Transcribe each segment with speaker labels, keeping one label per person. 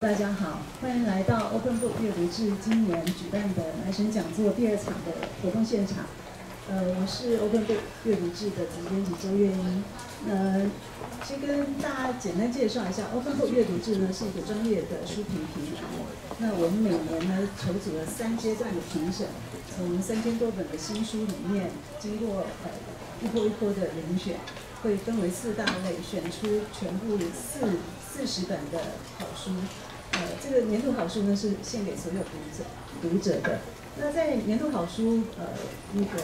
Speaker 1: 大家好，欢迎来到 Open Book 阅读志今年举办的男神讲座第二场的活动现场。呃，我是 Open Book 阅读志的总编辑周月英。呃，先跟大家简单介绍一下，Open Book 阅读志呢是一个专业的书评平台。那我们每年呢筹组了三阶段的评审，从三千多本的新书里面，经过呃一波一波的遴选，会分为四大类，选出全部四四十本的好书。呃，这个年度好书呢是献给所有读者读者的。那在年度好书呃那个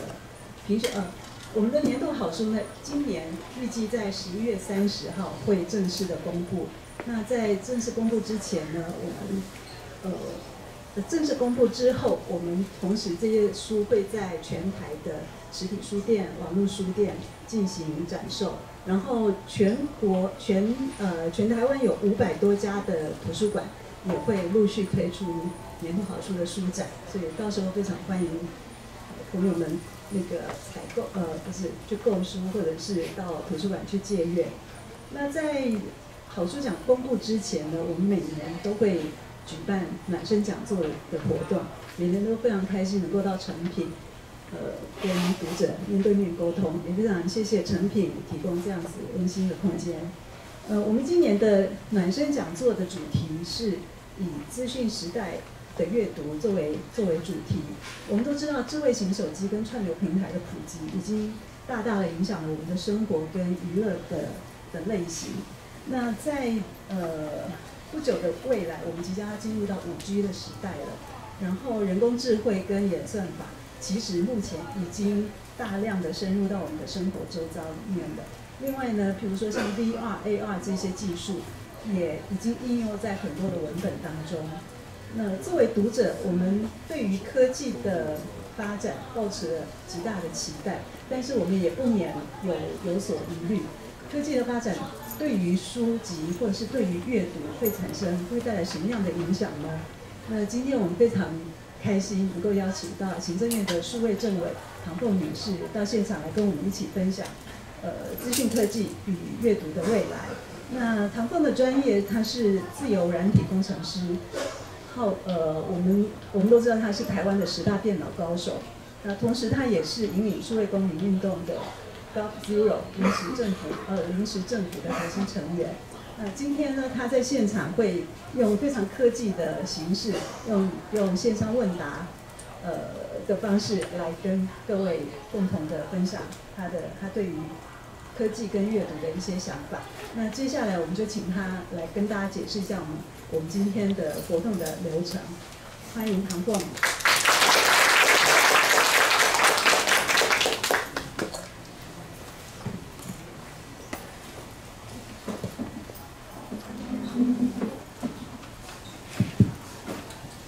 Speaker 1: 评选呃，我们的年度好书呢，今年预计在十一月三十号会正式的公布。那在正式公布之前呢，我们呃正式公布之后，我们同时这些书会在全台的实体书店、网络书店进行展售。然后全国全呃全台湾有五百多家的图书馆也会陆续推出年度好书的书展，所以到时候非常欢迎朋友们那个采购呃不是去购书或者是到图书馆去借阅。那在好书奖公布之前呢，我们每年都会举办暖身讲座的活动，每年都非常开心能够到成品。呃，跟读者面对面沟通，也非常谢谢成品提供这样子温馨的空间。呃，我们今年的暖身讲座的主题是以资讯时代的阅读作为作为主题。我们都知道，智慧型手机跟串流平台的普及，已经大大的影响了我们的生活跟娱乐的的类型。那在呃不久的未来，我们即将要进入到五 G 的时代了，然后人工智慧跟演算法。其实目前已经大量的深入到我们的生活周遭里面了。另外呢，比如说像 VR、AR 这些技术，也已经应用在很多的文本当中。那作为读者，我们对于科技的发展抱持了极大的期待，但是我们也不免有有所疑虑。科技的发展对于书籍或者是对于阅读会产生会带来什么样的影响呢？那今天我们非常。开心能够邀请到行政院的数位政委唐凤女士到现场来跟我们一起分享，呃，资讯科技与阅读的未来。那唐凤的专业，他是自由软体工程师，后呃，我们我们都知道他是台湾的十大电脑高手。那同时他也是引领数位公民运动的 Gov Zero 临时政府呃临时政府的核心成员。那今天呢，他在现场会用非常科技的形式，用用线上问答，呃的方式来跟各位共同的分享他的他对于科技跟阅读的一些想法。那接下来我们就请他来跟大家解释一下我们我们今天的活动的流程。欢迎唐总。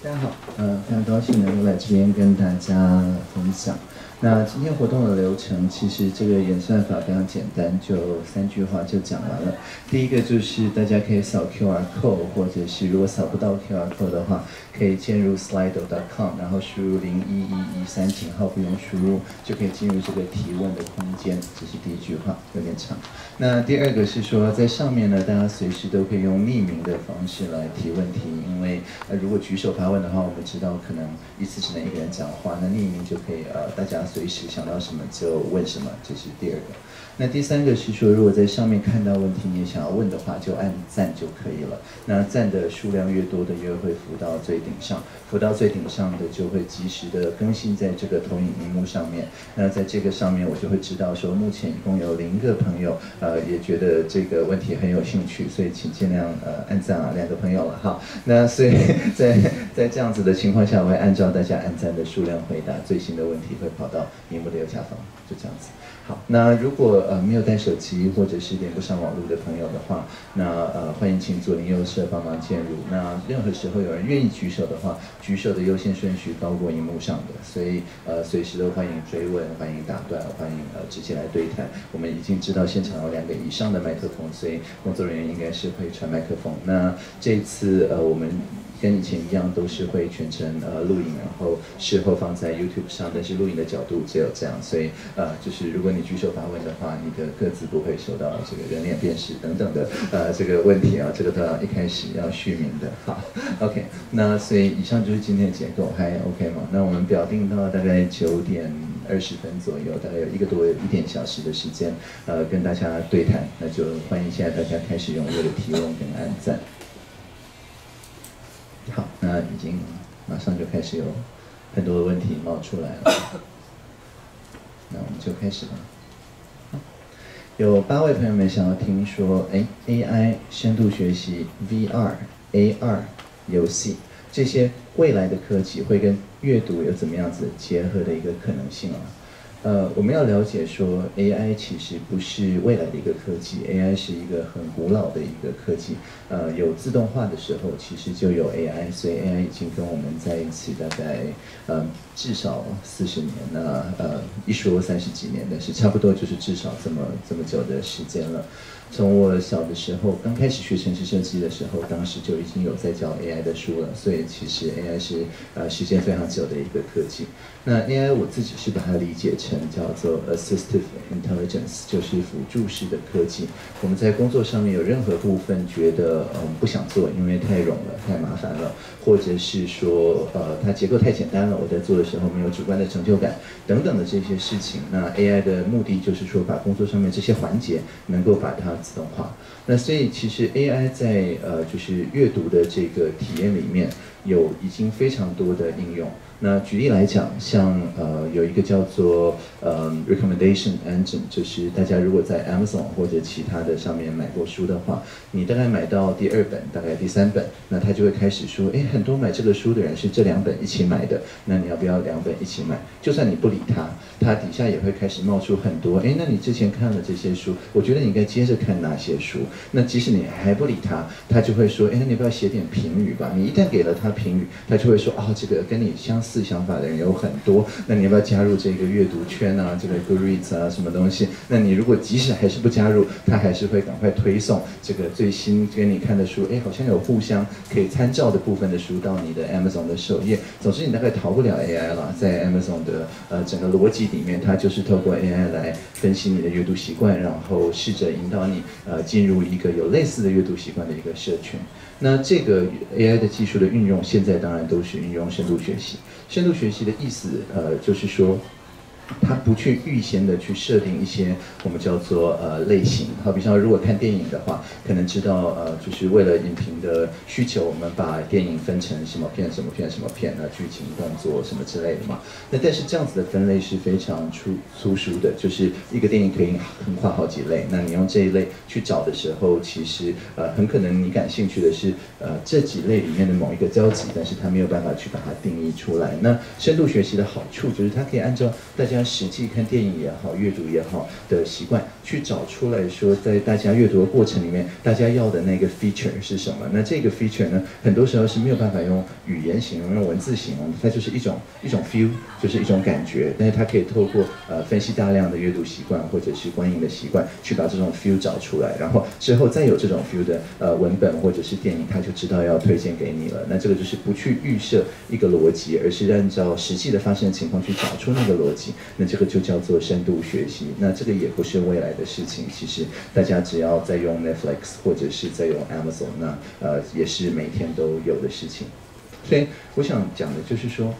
Speaker 1: 大家好，呃，非常。
Speaker 2: 高兴能够来这边跟大家分享。那今天活动的流程，其实这个演算法非常简单，就三句话就讲完了。第一个就是大家可以扫 QR code，或者是如果扫不到 QR code 的话，可以进入 Slido.com，然后输入零一一一三井号，不用输入就可以进入这个提问的空间。这是第一句话，有点长。那第二个是说，在上面呢，大家随时都可以用匿名的方式来提问题，因为呃如果举手发问的话，我们知道可能一次只能一个人讲话，那匿名就可以呃大家。随时想到什么就问什么，这是第二个。那第三个是说，如果在上面看到问题，你也想要问的话，就按赞就可以了。那赞的数量越多的，越会浮到最顶上，浮到最顶上的就会及时的更新在这个投影屏幕上面。那在这个上面，我就会知道说，目前一共有零个朋友，呃，也觉得这个问题很有兴趣，所以请尽量呃按赞啊，两个朋友了哈。那所以在在这样子的情况下，我会按照大家按赞的数量回答最新的问题，会跑到屏幕的右下方，就这样子。好，那如果呃没有带手机或者是连不上网络的朋友的话，那呃欢迎请左邻右舍帮忙介入。那任何时候有人愿意举手的话，举手的优先顺序高过荧幕上的，所以呃随时都欢迎追问，欢迎打断，欢迎呃直接来对谈。我们已经知道现场有两个以上的麦克风，所以工作人员应该是会传麦克风。那这次呃我们。跟以前一样，都是会全程呃录影，然后事后放在 YouTube 上，但是录影的角度只有这样，所以呃就是如果你举手发问的话，你的个子不会受到这个人脸辨识等等的呃这个问题啊，这个都要一开始要续名的。好，OK，那所以以上就是今天的结构，还 OK 吗？那我们表定到大概九点二十分左右，大概有一个多一点小时的时间，呃跟大家对谈，那就欢迎现在大家开始踊跃的提问跟按赞。好，那已经马上就开始有很多的问题冒出来了，那我们就开始吧。有八位朋友们想要听说，哎，AI 深度学习、VR、AR 游戏这些未来的科技会跟阅读有怎么样子结合的一个可能性啊？呃，我们要了解说，AI 其实不是未来的一个科技，AI 是一个很古老的一个科技。呃，有自动化的时候，其实就有 AI，所以 AI 已经跟我们在一起大概，呃，至少四十年了，呃，一说三十几年，但是差不多就是至少这么这么久的时间了。从我小的时候，刚开始学城市设计的时候，当时就已经有在教 AI 的书了，所以其实 AI 是呃时间非常久的一个科技。那 AI 我自己是把它理解成叫做 assistive intelligence，就是辅助式的科技。我们在工作上面有任何部分觉得嗯不想做，因为太冗了、太麻烦了，或者是说呃它结构太简单了，我在做的时候没有主观的成就感等等的这些事情，那 AI 的目的就是说把工作上面这些环节能够把它自动化。那所以其实 AI 在呃就是阅读的这个体验里面有已经非常多的应用。那举例来讲，像呃有一个叫做呃 recommendation engine，就是大家如果在 Amazon 或者其他的上面买过书的话，你大概买到第二本，大概第三本，那他就会开始说，哎，很多买这个书的人是这两本一起买的，那你要不要两本一起买？就算你不理他，他底下也会开始冒出很多，哎，那你之前看了这些书，我觉得你应该接着看哪些书？那即使你还不理他，他就会说，哎，那你不要写点评语吧？你一旦给了他评语，他就会说，哦，这个跟你相似。似想法的人有很多，那你要不要加入这个阅读圈啊？这个 Goodreads 啊，什么东西？那你如果即使还是不加入，他还是会赶快推送这个最新给你看的书。哎，好像有互相可以参照的部分的书到你的 Amazon 的首页。总之，你大概逃不了 AI 了。在 Amazon 的呃整个逻辑里面，它就是透过 AI 来分析你的阅读习惯，然后试着引导你呃进入一个有类似的阅读习惯的一个社群。那这个 AI 的技术的运用，现在当然都是运用深度学习。深度学习的意思，呃，就是说。他不去预先的去设定一些我们叫做呃类型，好比像如果看电影的话，可能知道呃就是为了影评的需求，我们把电影分成什么片、什么片、什么片，那剧情、动作什么之类的嘛。那但是这样子的分类是非常粗粗疏的，就是一个电影可以横跨好几类。那你用这一类去找的时候，其实呃很可能你感兴趣的是呃这几类里面的某一个交集，但是它没有办法去把它定义出来。那深度学习的好处就是它可以按照大家。实际看电影也好，阅读也好的习惯，去找出来说，在大家阅读的过程里面，大家要的那个 feature 是什么？那这个 feature 呢，很多时候是没有办法用语言形容、用文字形容，它就是一种一种 feel，就是一种感觉。但是它可以透过呃分析大量的阅读习惯或者是观影的习惯，去把这种 feel 找出来，然后之后再有这种 feel 的呃文本或者是电影，他就知道要推荐给你了。那这个就是不去预设一个逻辑，而是按照实际的发生情况去找出那个逻辑。那这个就叫做深度学习。那这个也不是未来的事情。其实大家只要在用 Netflix 或者是在用 Amazon，那呃也是每天都有的事情。所以我想讲的就是说，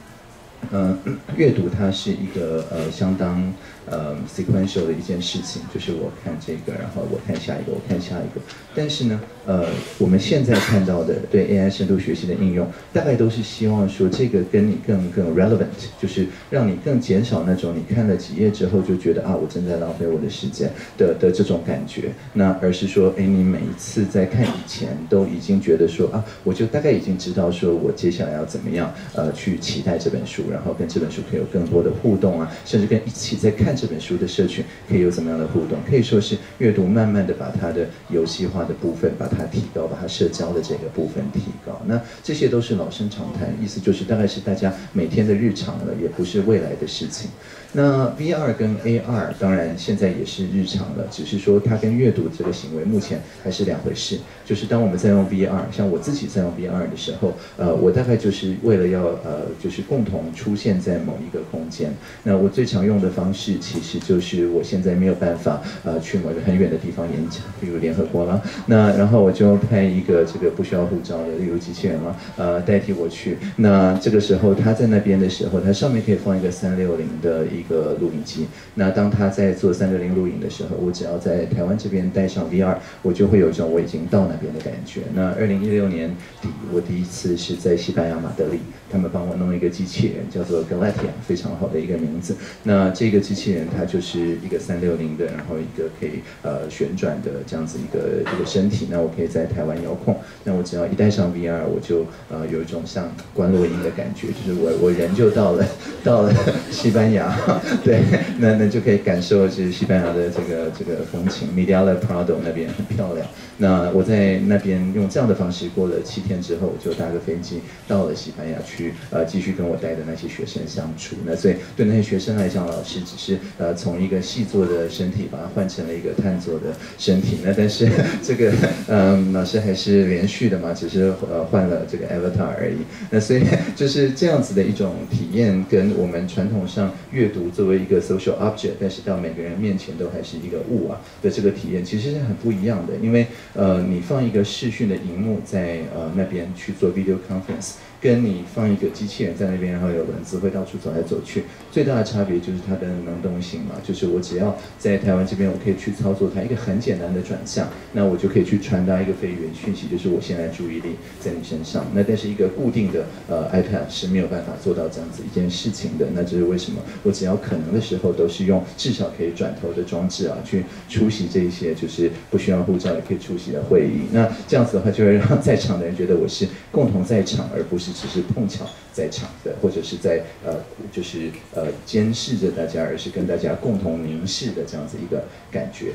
Speaker 2: 嗯，阅读它是一个呃相当。呃，sequential 的一件事情，就是我看这个，然后我看下一个，我看下一个。但是呢，呃，我们现在看到的对 AI 深度学习的应用，大概都是希望说这个跟你更更 relevant，就是让你更减少那种你看了几页之后就觉得啊，我正在浪费我的时间的的这种感觉。那而是说，哎，你每一次在看以前都已经觉得说啊，我就大概已经知道说我接下来要怎么样呃去期待这本书，然后跟这本书可以有更多的互动啊，甚至跟一起在看。这本书的社群可以有怎么样的互动？可以说是阅读慢慢的把它的游戏化的部分把它提高，把它社交的这个部分提高。那这些都是老生常谈，意思就是大概是大家每天的日常了，也不是未来的事情。那 VR 跟 AR 当然现在也是日常了，只是说它跟阅读这个行为目前还是两回事。就是当我们在用 VR，像我自己在用 VR 的时候，呃，我大概就是为了要呃，就是共同出现在某一个空间。那我最常用的方式其实就是我现在没有办法呃去某个很远的地方演讲，比如联合国啦。那然后我就派一个这个不需要护照的，例如机器人嘛，呃，代替我去。那这个时候他在那边的时候，它上面可以放一个三六零的一个录影机。那当他在做三六零录影的时候，我只要在台湾这边带上 VR，我就会有一种我已经到那边的感觉。那二零一六年底，我第一次是在西班牙马德里，他们帮我弄一个机器人，叫做 Galatia，非常好的一个名字。那这个机器人它就是一个三六零的，然后一个可以呃旋转的这样子一个一个身体。那我可以在台湾遥控。那我只要一戴上 VR，我就呃有一种像观落音的感觉，就是我我人就到了到了西班牙，对，那那就可以感受就是西班牙的这个这个风情，Mediala Prado 那边很漂亮。那我在那边用这样的方式过了七天之后，我就搭个飞机到了西班牙去，呃，继续跟我带的那些学生相处。那所以对那些学生来讲，老师只是呃从一个细作的身体把它换成了一个探索的身体。那但是 这个嗯，老师还是连续的嘛，只是呃换了这个 avatar 而已。那所以 就是这样子的一种体验，跟我们传统上阅读作为一个 social object，但是到每个人面前都还是一个物啊的这个体验，其实是很不一样的，因为。呃，你放一个视讯的荧幕在呃那边去做 video conference。跟你放一个机器人在那边，然后有轮子会到处走来走去，最大的差别就是它的能动性嘛，就是我只要在台湾这边，我可以去操作它一个很简单的转向，那我就可以去传达一个非语言讯息，就是我现在注意力在你身上。那但是一个固定的呃 iPad 是没有办法做到这样子一件事情的，那这是为什么？我只要可能的时候都是用至少可以转头的装置啊，去出席这一些就是不需要护照也可以出席的会议。那这样子的话，就会让在场的人觉得我是共同在场，而不是。只是碰巧在场的，或者是在呃，就是呃监视着大家，而是跟大家共同凝视的这样子一个感觉。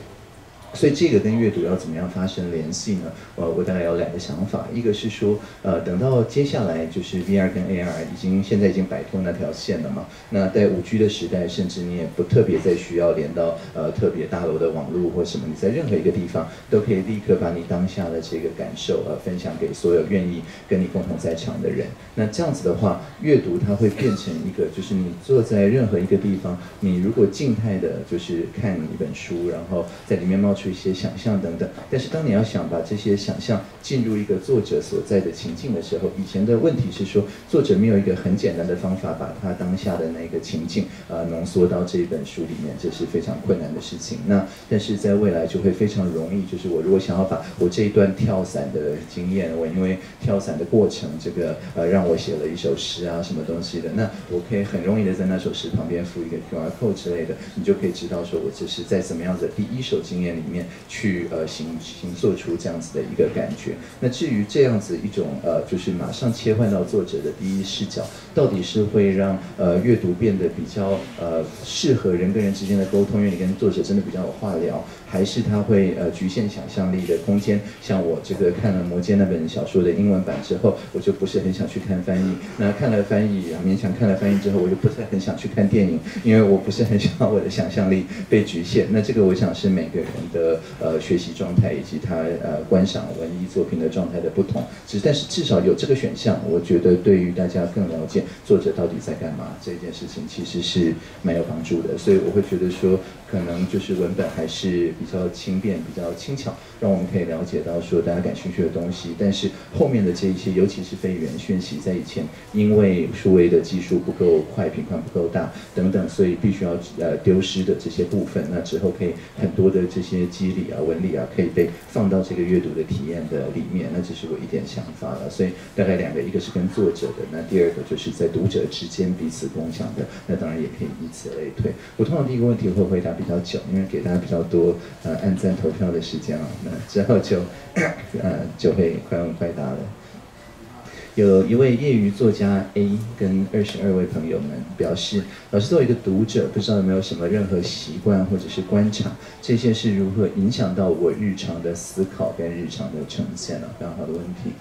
Speaker 2: 所以这个跟阅读要怎么样发生联系呢？呃，我大概有两个想法，一个是说，呃，等到接下来就是 VR 跟 AR 已经现在已经摆脱那条线了嘛，那在五 G 的时代，甚至你也不特别再需要连到呃特别大楼的网络或什么，你在任何一个地方都可以立刻把你当下的这个感受呃分享给所有愿意跟你共同在场的人。那这样子的话，阅读它会变成一个，就是你坐在任何一个地方，你如果静态的就是看一本书，然后在里面冒出。出一些想象等等，但是当你要想把这些想象进入一个作者所在的情境的时候，以前的问题是说作者没有一个很简单的方法把他当下的那个情境呃浓缩到这一本书里面，这是非常困难的事情。那但是在未来就会非常容易，就是我如果想要把我这一段跳伞的经验，我因为跳伞的过程，这个呃让我写了一首诗啊什么东西的，那我可以很容易的在那首诗旁边附一个 QR code 之类的，你就可以知道说我这是在怎么样的第一首经验里。面去呃行行做出这样子的一个感觉。那至于这样子一种呃，就是马上切换到作者的第一视角，到底是会让呃阅读变得比较呃适合人跟人之间的沟通，因为你跟作者真的比较有话聊。还是它会呃局限想象力的空间，像我这个看了《魔戒》那本小说的英文版之后，我就不是很想去看翻译。那看了翻译，勉强看了翻译之后，我就不是很想去看电影，因为我不是很想我的想象力被局限。那这个我想是每个人的呃学习状态以及他呃观赏文艺作品的状态的不同。只但是至少有这个选项，我觉得对于大家更了解作者到底在干嘛这件事情，其实是蛮有帮助的。所以我会觉得说，可能就是文本还是。比较轻便，比较轻巧，让我们可以了解到说大家感兴趣的东西。但是后面的这一些，尤其是非语言讯息，在以前因为数位的技术不够快，频宽不够大等等，所以必须要呃丢失的这些部分，那之后可以很多的这些机理啊、纹理啊，可以被放到这个阅读的体验的里面。那这是我一点想法了。所以大概两个，一个是跟作者的，那第二个就是在读者之间彼此共享的。那当然也可以以此类推。我通常第一个问题会回答比较久，因为给大家比较多。呃，按赞投票的时间啊，那之后就，呃，就会快问快答了。有一位业余作家 A 跟二十二位朋友们表示，老师作为一个读者，不知道有没有什么任何习惯或者是观察，这些是如何影响到我日常的思考跟日常的呈现呢？非常好的问题。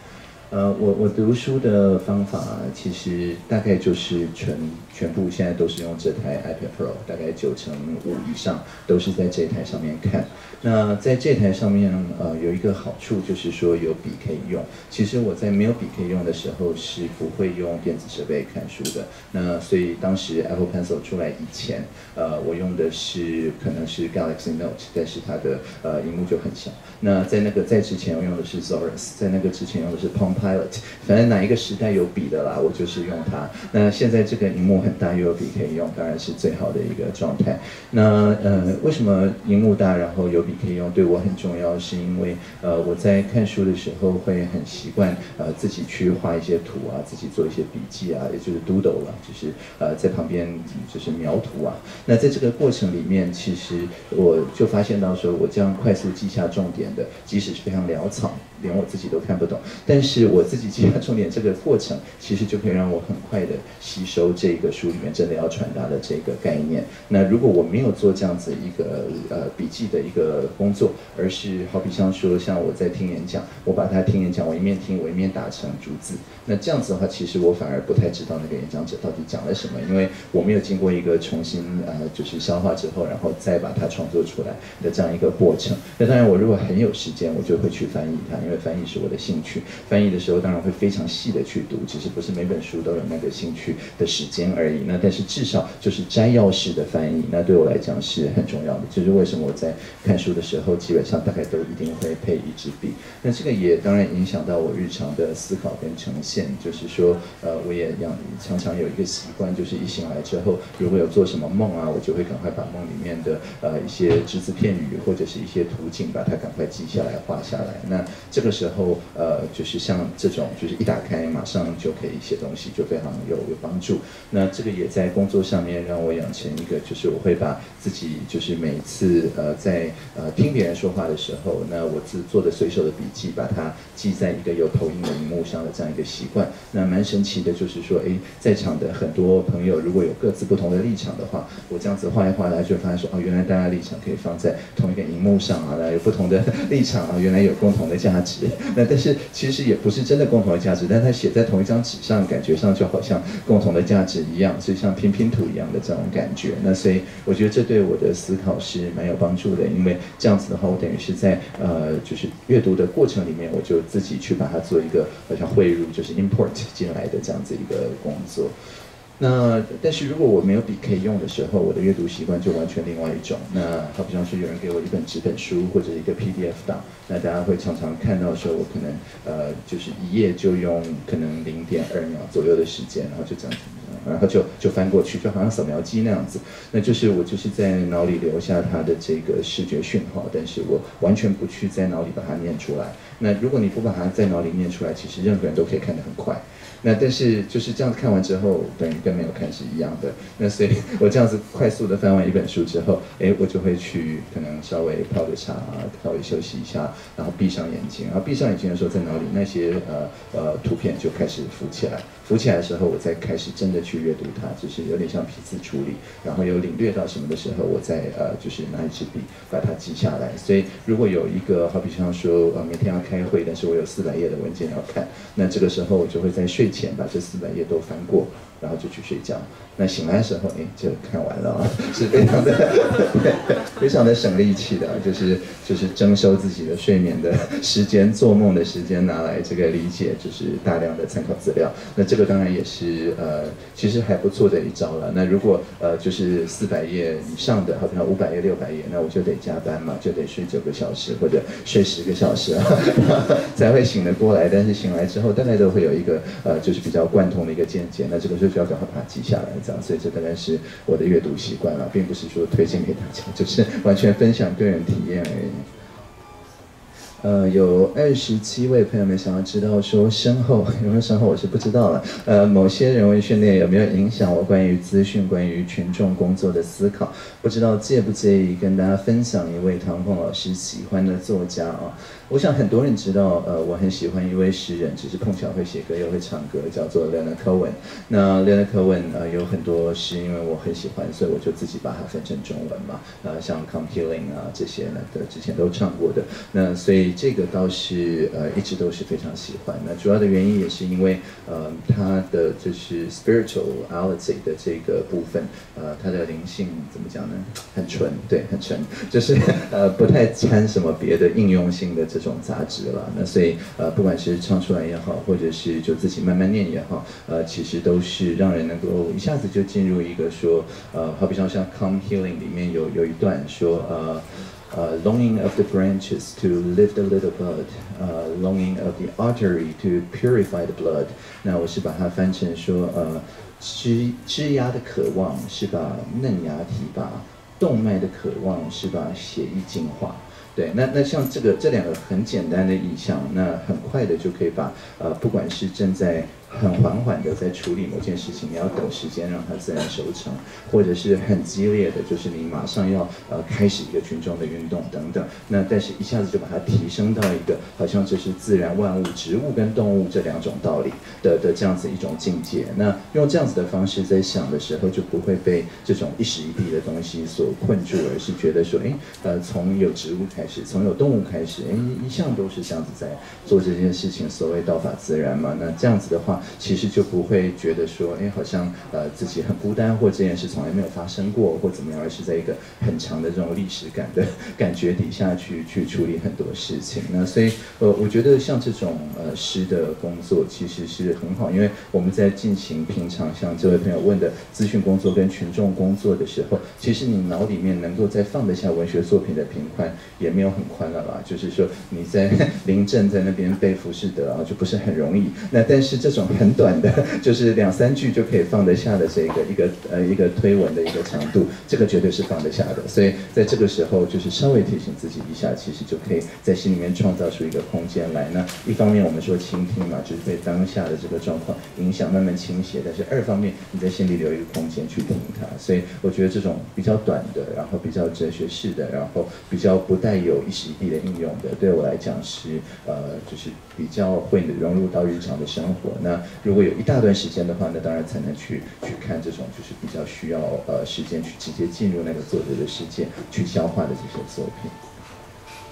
Speaker 2: 呃，我我读书的方法其实大概就是纯全部现在都是用这台 iPad Pro，大概九成五以上都是在这台上面看。那在这台上面，呃，有一个好处就是说有笔可以用。其实我在没有笔可以用的时候是不会用电子设备看书的。那所以当时 Apple Pencil 出来以前，呃，我用的是可能是 Galaxy Note，但是它的呃荧幕就很小。那在那个在之前我用的是 Zorus，在那个之前用的是 Palm Pilot，反正哪一个时代有笔的啦，我就是用它。那现在这个荧幕很大又有笔可以用，当然是最好的一个状态。那呃，为什么荧幕大然后有笔可以用对我很重要？是因为呃我在看书的时候会很习惯呃自己去画一些图啊，自己做一些笔记啊，也就是 doodle 了，就是呃在旁边就是描图啊。那在这个过程里面，其实我就发现到说，我这样快速记下重点的，即使是非常潦草。连我自己都看不懂，但是我自己记下重点这个过程，其实就可以让我很快的吸收这个书里面真的要传达的这个概念。那如果我没有做这样子一个呃笔记的一个工作，而是好比像说像我在听演讲，我把它听演讲，我一面听我一面打成逐字，那这样子的话，其实我反而不太知道那个演讲者到底讲了什么，因为我没有经过一个重新呃就是消化之后，然后再把它创作出来的这样一个过程。那当然，我如果很有时间，我就会去翻译它。因为翻译是我的兴趣，翻译的时候当然会非常细的去读，只是不是每本书都有那个兴趣的时间而。那但是至少就是摘要式的翻译，那对我来讲是很重要的。就是为什么我在看书的时候，基本上大概都一定会配一支笔。那这个也当然影响到我日常的思考跟呈现。就是说，呃，我也养常常有一个习惯，就是一醒来之后，如果有做什么梦啊，我就会赶快把梦里面的呃一些只字片语或者是一些图景，把它赶快记下来、画下来。那这个时候，呃，就是像这种，就是一打开马上就可以写东西，就非常有有帮助。那这个也在工作上面让我养成一个，就是我会把自己，就是每次呃在呃听别人说话的时候，那我自做的随手的笔记，把它记在一个有投影的荧幕上的这样一个习惯。那蛮神奇的，就是说，哎，在场的很多朋友如果有各自不同的立场的话，我这样子画一画，来就发现说，哦，原来大家立场可以放在同一个荧幕上啊，那有不同的立场啊，原来有共同的价值。那但是其实也不是真的共同的价值，但它写在同一张纸上，感觉上就好像共同的价值一样，所以像拼拼图一样的这种感觉。那所以我觉得这对我的思考是蛮有帮助的，因为这样子的话，我等于是在呃就是阅读的过程里面，我就自己去把它做一个好像汇入，就是 import 进来的这样子一个工作。那但是如果我没有笔可以用的时候，我的阅读习惯就完全另外一种。那好比方说有人给我一本纸本书或者一个 PDF 档，那大家会常常看到说，我可能呃就是一页就用可能零点二秒左右的时间，然后就这样，然后就就翻过去，就好像扫描机那样子。那就是我就是在脑里留下它的这个视觉讯号，但是我完全不去在脑里把它念出来。那如果你不把它在脑里念出来，其实任何人都可以看得很快。那但是就是这样子看完之后，等于跟没有看是一样的。那所以 我这样子快速的翻完一本书之后，哎，我就会去可能稍微泡个茶，稍微休息一下，然后闭上眼睛。然后闭上眼睛的时候，在脑里那些呃呃图片就开始浮起来。浮起来的时候，我再开始真的去阅读它，就是有点像批次处理。然后有领略到什么的时候，我再呃就是拿一支笔把它记下来。所以如果有一个好比像说呃每天要开会，但是我有四百页的文件要看，那这个时候我就会在睡前把这四百页都翻过，然后就去睡觉。那醒来的时候，哎，就看完了，是非常的 非常的省力气的，就是就是征收自己的睡眠的时间、做梦的时间，拿来这个理解，就是大量的参考资料。那这个当然也是呃，其实还不错的一招了。那如果呃就是四百页以上的，好比五百页、六百页，那我就得加班嘛，就得睡九个小时或者睡十个小时，才会醒得过来。但是醒来之后，大概都会有一个呃，就是比较贯通的一个见解。那这个就需要赶快把它记下来。这样，所以这大概是我的阅读习惯了，并不是说推荐给大家，就是完全分享个人体验而已。呃，有二十七位朋友们想要知道说身后有没有身后，我是不知道了。呃，某些人文训练有没有影响我关于资讯、关于群众工作的思考？不知道介不介意跟大家分享一位唐凤老师喜欢的作家啊？我想很多人知道，呃，我很喜欢一位诗人，只是碰巧会写歌又会唱歌，叫做 Leonard Cohen。那 Leonard Cohen 呃有很多诗，因为我很喜欢，所以我就自己把它分成中文嘛。呃，像 Come Healing 啊这些呢，的之前都唱过的。那所以。这个倒是呃一直都是非常喜欢。那主要的原因也是因为呃它的就是 spirituality 的这个部分，呃它的灵性怎么讲呢？很纯，对，很纯，就是呃不太掺什么别的应用性的这种杂质了。那所以呃不管是唱出来也好，或者是就自己慢慢念也好，呃其实都是让人能够一下子就进入一个说呃好比像像 Come Healing 里面有有一段说呃。uh, longing of the branches to lift a little blood, uh, longing of the artery to purify the blood。那我是把它翻成说，呃，枝枝丫的渴望是把嫩芽提拔，动脉的渴望是把血液净化。对，那那像这个这两个很简单的意象，那很快的就可以把呃，不管是正在很缓缓的在处理某件事情，你要等时间让它自然收成，或者是很激烈的，就是你马上要呃开始一个群众的运动等等。那但是一下子就把它提升到一个好像这是自然万物、植物跟动物这两种道理的的这样子一种境界。那用这样子的方式在想的时候，就不会被这种一时一地的东西所困住，而是觉得说，哎，呃，从有植物开始，从有动物开始，哎，一向都是这样子在做这件事情。所谓道法自然嘛，那这样子的话。其实就不会觉得说，哎，好像呃自己很孤单，或这件事从来没有发生过，或怎么样，而是在一个很长的这种历史感的感觉底下去 去处理很多事情。那所以呃，我觉得像这种呃诗的工作其实是很好，因为我们在进行平常像这位朋友问的资讯工作跟群众工作的时候，其实你脑里面能够再放得下文学作品的平宽也没有很宽了吧？就是说你在临阵在那边背浮士德啊，就不是很容易。那但是这种。很短的，就是两三句就可以放得下的这个一个呃一个推文的一个长度，这个绝对是放得下的。所以在这个时候，就是稍微提醒自己一下，其实就可以在心里面创造出一个空间来。那一方面我们说倾听嘛，就是被当下的这个状况影响慢慢倾斜；但是二方面你在心里留一个空间去听它。所以我觉得这种比较短的，然后比较哲学式的，然后比较不带有一时一地的应用的，对我来讲是呃就是比较会融入到日常的生活。那如果有一大段时间的话，那当然才能去去看这种就是比较需要呃时间去直接进入那个作者的世界去消化的这些作品。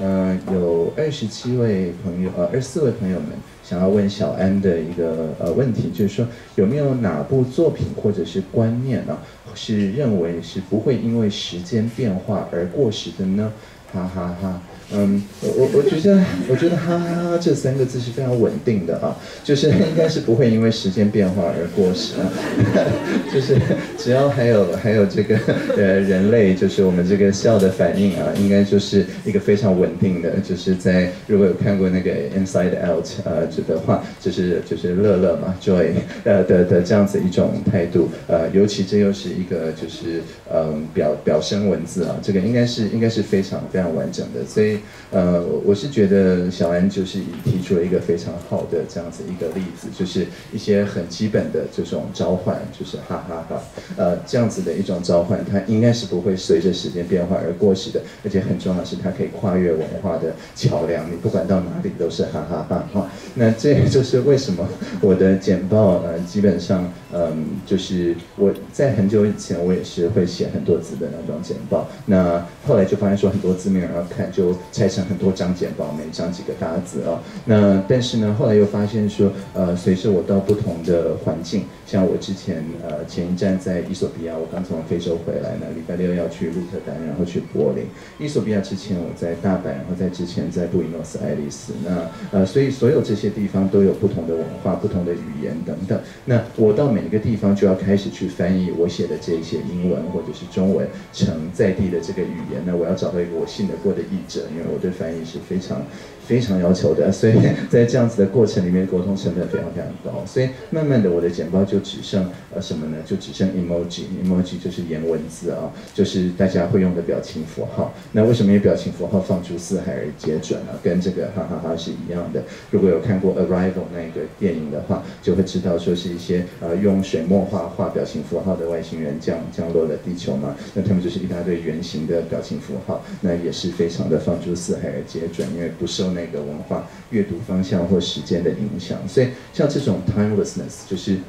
Speaker 2: 嗯，有二十七位朋友呃二十四位朋友们想要问小安的一个呃问题，就是说有没有哪部作品或者是观念呢，是认为是不会因为时间变化而过时的呢？哈哈哈。嗯，我我我觉得，我觉得哈哈哈这三个字是非常稳定的啊，就是 应该是不会因为时间变化而过时啊，就是只要还有还有这个呃人类，就是我们这个笑的反应啊，应该就是一个非常稳定的，就是在如果有看过那个 Inside Out 呃的话，就是就是乐乐嘛，Joy 呃的的这样子一种态度，呃，尤其这又是一个就是嗯表表声文字啊，这个应该是应该是非常非常完整的，所以。呃，我是觉得小安就是提出了一个非常好的这样子一个例子，就是一些很基本的这种召唤，就是哈哈哈，呃，这样子的一种召唤，它应该是不会随着时间变化而过时的，而且很重要的是它可以跨越文化的桥梁，你不管到哪里都是哈哈哈哈。那这也就是为什么我的简报呃基本上嗯就是我在很久以前我也是会写很多字的那种简报，那后来就发现说很多字没有要看就。拆成很多张简报，每张几个大字啊。那但是呢，后来又发现说，呃，随着我到不同的环境，像我之前呃前一站在伊索比亚，我刚从非洲回来呢，礼拜六要去鹿特丹，然后去柏林。伊索比亚之前我在大阪，然后在之前在布宜诺斯艾利斯。那呃，所以所有这些地方都有不同的文化、不同的语言等等。那我到每一个地方就要开始去翻译我写的这些英文或者是中文成在地的这个语言。那我要找到一个我信得过的译者。我对翻译是非常。非常要求的，所以在这样子的过程里面，沟通成本非常非常高。所以慢慢的，我的简报就只剩呃什么呢？就只剩 emoji，emoji 就是颜文字啊，就是大家会用的表情符号。那为什么有表情符号放诸四海而皆准啊？跟这个哈哈哈是一样的。如果有看过 Arrival 那个电影的话，就会知道说是一些呃用水墨画画表情符号的外星人降降落了地球嘛。那他们就是一大堆圆形的表情符号，那也是非常的放诸四海而皆准，因为不受。那个文化阅读方向或时间的影响，所以像这种 timelessness 就是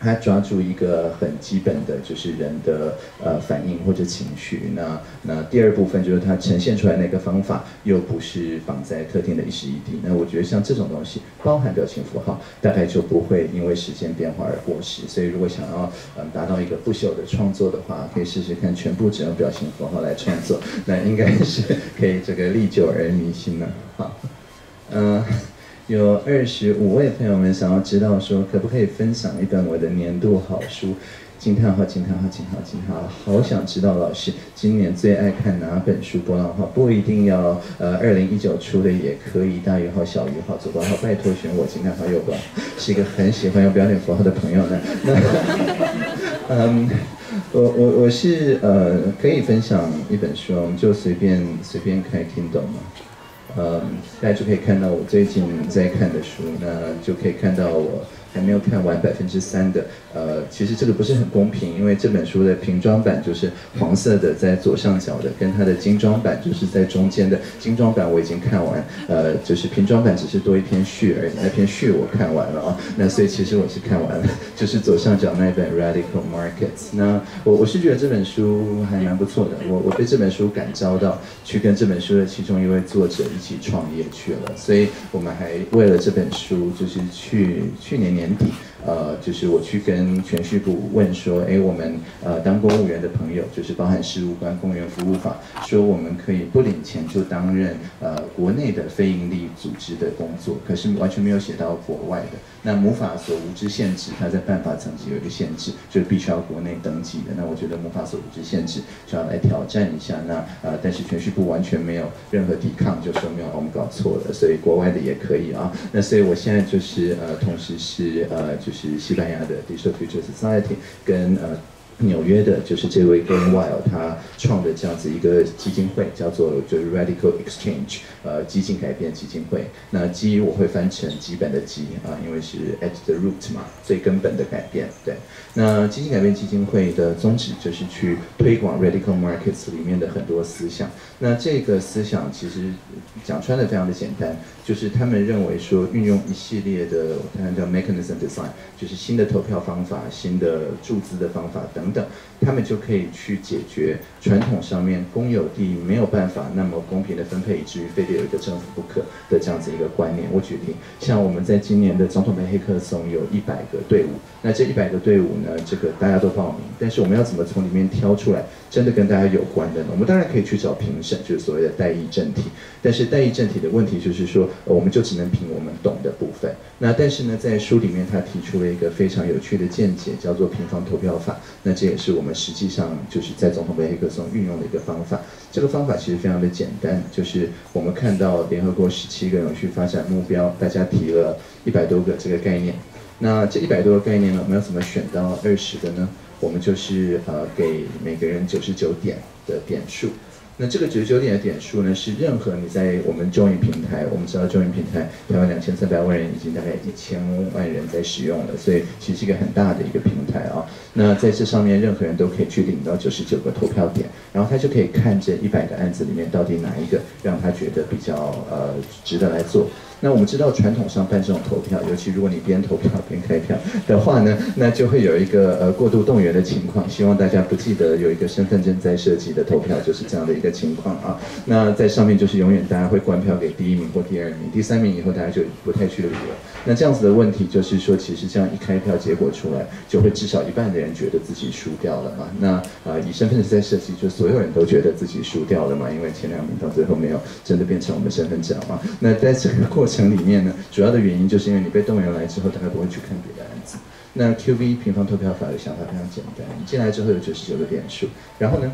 Speaker 2: 他抓住一个很基本的，就是人的呃反应或者情绪。那那第二部分就是他呈现出来那个方法，又不是绑在特定的一时一地。那我觉得像这种东西，包含表情符号，大概就不会因为时间变化而过时。所以如果想要嗯达到一个不朽的创作的话，可以试试看全部只用表情符号来创作，那应该是可以这个历久而弥新了。好，嗯。有二十五位朋友们想要知道说，可不可以分享一本我的年度好书？惊叹号！惊叹号！惊叹号！惊叹号！好想知道老师今年最爱看哪本书？波浪号不一定要呃二零一九出的也可以，大于号、小于号、左括号，拜托选我惊叹号右括是一个很喜欢用标点符号的朋友呢。嗯，我我我是呃可以分享一本书，我们就随便随便开听懂吗吗？嗯，大家就可以看到我最近在看的书，那就可以看到我。还没有看完百分之三的，呃，其实这个不是很公平，因为这本书的平装版就是黄色的，在左上角的，跟它的精装版就是在中间的。精装版我已经看完，呃，就是平装版只是多一篇序而已，那篇序我看完了啊。那所以其实我是看完了，就是左上角那本 Radical Markets。那我我是觉得这本书还蛮不错的，我我被这本书感召到去跟这本书的其中一位作者一起创业去了，所以我们还为了这本书就是去去年。年底。呃，就是我去跟全序部问说，哎，我们呃当公务员的朋友，就是包含事务官、公务员服务法，说我们可以不领钱就担任呃国内的非营利组织的工作，可是完全没有写到国外的。那魔法所无知限制，它在办法层级有一个限制，就是必须要国内登记的。那我觉得魔法所无知限制就要来挑战一下。那呃，但是全序部完全没有任何抵抗，就说没有我们搞错了，所以国外的也可以啊。那所以我现在就是呃，同时是呃。就是西班牙的 Digital Future Society 跟呃。纽约的就是这位 Glen Wild，他创的这样子一个基金会，叫做就是 Radical Exchange，呃，激进改变基金会。那基我会翻成基本的基啊，因为是 at the root 嘛，最根本的改变。对，那激进改变基金会的宗旨就是去推广 Radical Markets 里面的很多思想。那这个思想其实讲穿的非常的简单，就是他们认为说运用一系列的，我看叫 mechanism design，就是新的投票方法、新的注资的方法等。等等，他们就可以去解决传统上面公有地没有办法那么公平的分配，以至于非得有一个政府不可的这样子一个观念。我举例，像我们在今年的总统杯黑客松有一百个队伍，那这一百个队伍呢，这个大家都报名，但是我们要怎么从里面挑出来真的跟大家有关的呢？我们当然可以去找评审，就是所谓的代议政体，但是代议政体的问题就是说，我们就只能凭我们懂的部分。那但是呢，在书里面他提出了一个非常有趣的见解，叫做平方投票法。那这也是我们实际上就是在总统杯黑客松运用的一个方法。这个方法其实非常的简单，就是我们看到联合国十七个永续发展目标，大家提了一百多个这个概念。那这一百多个概念呢，我们要怎么选到二十个呢？我们就是呃给每个人九十九点的点数。那这个九十九点的点数呢，是任何你在我们 Join 平台，我们知道 Join 平台台湾两千三百万人已经大概一千万人在使用了，所以其实是一个很大的一个平台啊。那在这上面，任何人都可以去领到九十九个投票点，然后他就可以看这一百个案子里面到底哪一个让他觉得比较呃值得来做。那我们知道传统上办这种投票，尤其如果你边投票边开票的话呢，那就会有一个呃过度动员的情况。希望大家不记得有一个身份证在设计的投票就是这样的一个情况啊。那在上面就是永远大家会关票给第一名或第二名，第三名以后大家就不太去理了。那这样子的问题就是说，其实这样一开票结果出来，就会至少一半的人觉得自己输掉了嘛。那啊以身份证在设计，就所有人都觉得自己输掉了嘛，因为前两名到最后没有真的变成我们身份证嘛。那在这个过程里面呢，主要的原因就是因为你被动员来之后，大概不会去看别的案子。那 Q V 平方投票法的想法非常简单，你进来之后有九十九个点数，然后呢，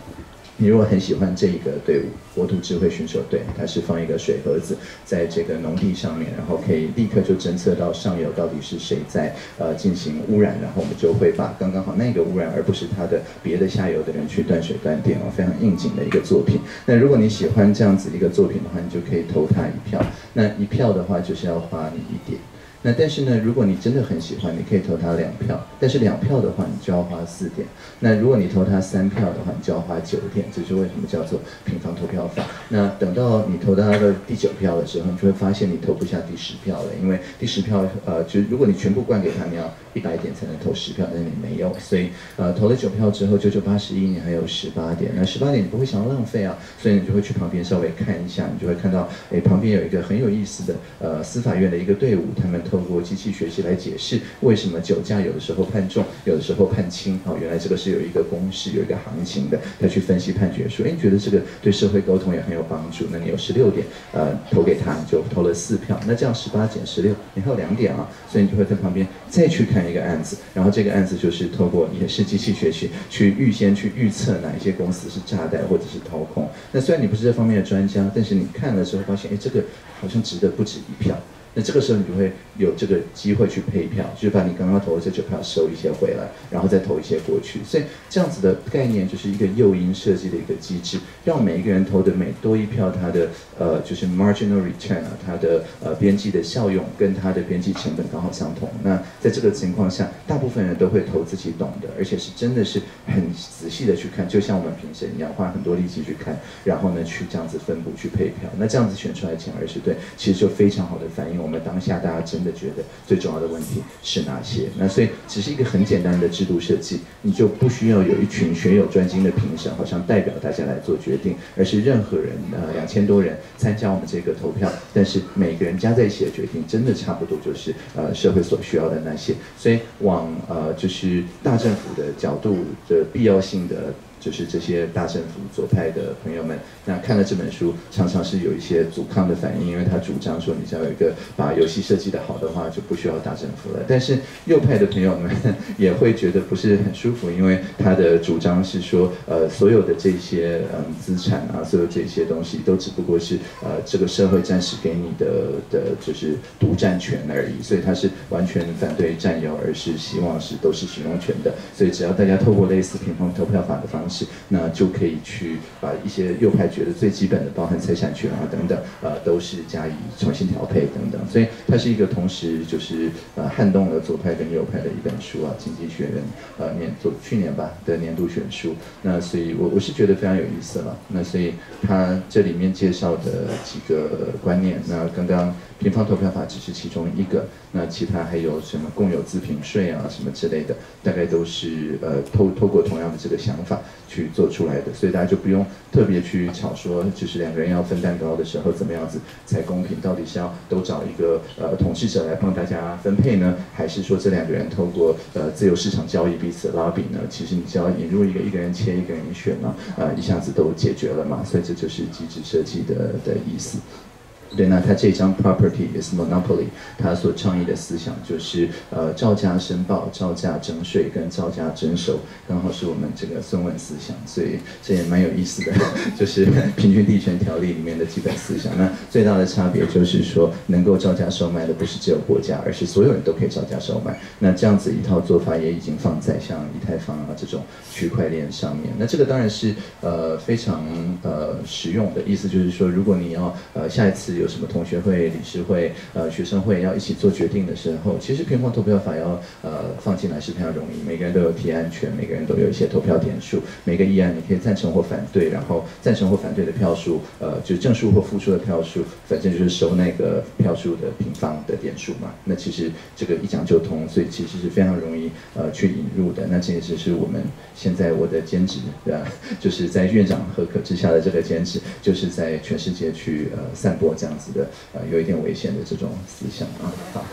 Speaker 2: 你如果很喜欢这个队伍，国土智慧选手队，它是放一个水盒子在这个农地上面，然后可以立刻就侦测到上游到底是谁在呃进行污染，然后我们就会把刚刚好那个污染，而不是它的别的下游的人去断水断电哦，非常应景的一个作品。那如果你喜欢这样子一个作品的话，你就可以投他一票。那一票的话就是要花你一点。那但是呢，如果你真的很喜欢，你可以投他两票。但是两票的话，你就要花四点。那如果你投他三票的话，你就要花九点。这就是为什么叫做平方投票法？那等到你投到他的第九票的时候，你就会发现你投不下第十票了，因为第十票，呃，就如果你全部灌给他，你要一百点才能投十票，但是你没有，所以呃，投了九票之后，九九八十一，你还有十八点。那十八点你不会想要浪费啊，所以你就会去旁边稍微看一下，你就会看到，哎，旁边有一个很有意思的，呃，司法院的一个队伍，他们透过机器学习来解释为什么酒驾有的时候判重，有的时候判轻。哦，原来这个是有一个公式，有一个行情的，他去分析判决说，哎，觉得这个对社会沟通也很有帮助。那你有十六点，呃，投给他，你就投了四票。那这样十八减十六，你还有两点啊，所以你就会在旁边再去看一个案子，然后这个案子就是通过也是机器学习去预先去预测哪一些公司是炸弹或者是掏空。那虽然你不是这方面的专家，但是你看了之后发现，哎，这个好像值得不止一票。那这个时候你就会有这个机会去配票，就是把你刚刚投的这九票收一些回来，然后再投一些过去。所以这样子的概念就是一个诱因设计的一个机制，让每一个人投的每多一票，它的呃就是 marginal return 啊，它的呃边际的效用跟它的边际成本刚好相同。那在这个情况下，大部分人都会投自己懂的，而且是真的是很仔细的去看，就像我们评审一样，花很多力气去看，然后呢去这样子分布去配票。那这样子选出来前二十对，其实就非常好的反映。我们当下大家真的觉得最重要的问题是哪些？那所以只是一个很简单的制度设计，你就不需要有一群学有专精的评审，好像代表大家来做决定，而是任何人呃两千多人参加我们这个投票，但是每个人加在一起的决定，真的差不多就是呃社会所需要的那些。所以往呃就是大政府的角度的必要性的。就是这些大政府左派的朋友们，那看了这本书，常常是有一些阻抗的反应，因为他主张说，你只要有一个把游戏设计的好的话，就不需要大政府了。但是右派的朋友们也会觉得不是很舒服，因为他的主张是说，呃，所有的这些嗯资产啊，所有这些东西都只不过是呃这个社会暂时给你的的就是独占权而已，所以他是完全反对占有，而是希望是都是使用权的。所以只要大家透过类似平衡投票法的方式。那就可以去把一些右派觉得最基本的，包含财产权啊等等，呃，都是加以重新调配等等。所以它是一个同时就是呃撼动了左派跟右派的一本书啊，《经济学人》呃年做去年吧的年度选书。那所以我我是觉得非常有意思了。那所以它这里面介绍的几个观念，那刚刚。平方投票法只是其中一个，那其他还有什么共有自评税啊什么之类的，大概都是呃透透过同样的这个想法去做出来的，所以大家就不用特别去吵说，就是两个人要分蛋糕的时候怎么样子才公平，到底是要都找一个呃统治者来帮大家分配呢，还是说这两个人透过呃自由市场交易彼此拉比呢？其实你只要引入一个一个人切一个人选嘛，呃一下子都解决了嘛，所以这就是机制设计的的意思。对，那他这张 property is monopoly，他所倡议的思想就是呃照价申报、照价征税跟照价征收，刚好是我们这个孙文思想，所以这也蛮有意思的，就是平均地权条例里面的基本思想。那最大的差别就是说，能够照价售卖的不是只有国家，而是所有人都可以照价售卖。那这样子一套做法也已经放在像以太坊啊这种区块链上面。那这个当然是呃非常呃实用的意思，就是说如果你要呃下一次有有什么同学会、理事会、呃学生会要一起做决定的时候，其实平方投票法要呃放进来是非常容易，每个人都有提案权，每个人都有一些投票点数，每个议案你可以赞成或反对，然后赞成或反对的票数，呃就是正数或负数的票数，反正就是收那个票数的平方的点数嘛。那其实这个一讲就通，所以其实是非常容易呃去引入的。那这也是是我们现在我的兼职，对吧？就是在院长和可之下的这个兼职，就是在全世界去呃散播这样。子的呃有一点危险的这种思想啊，好，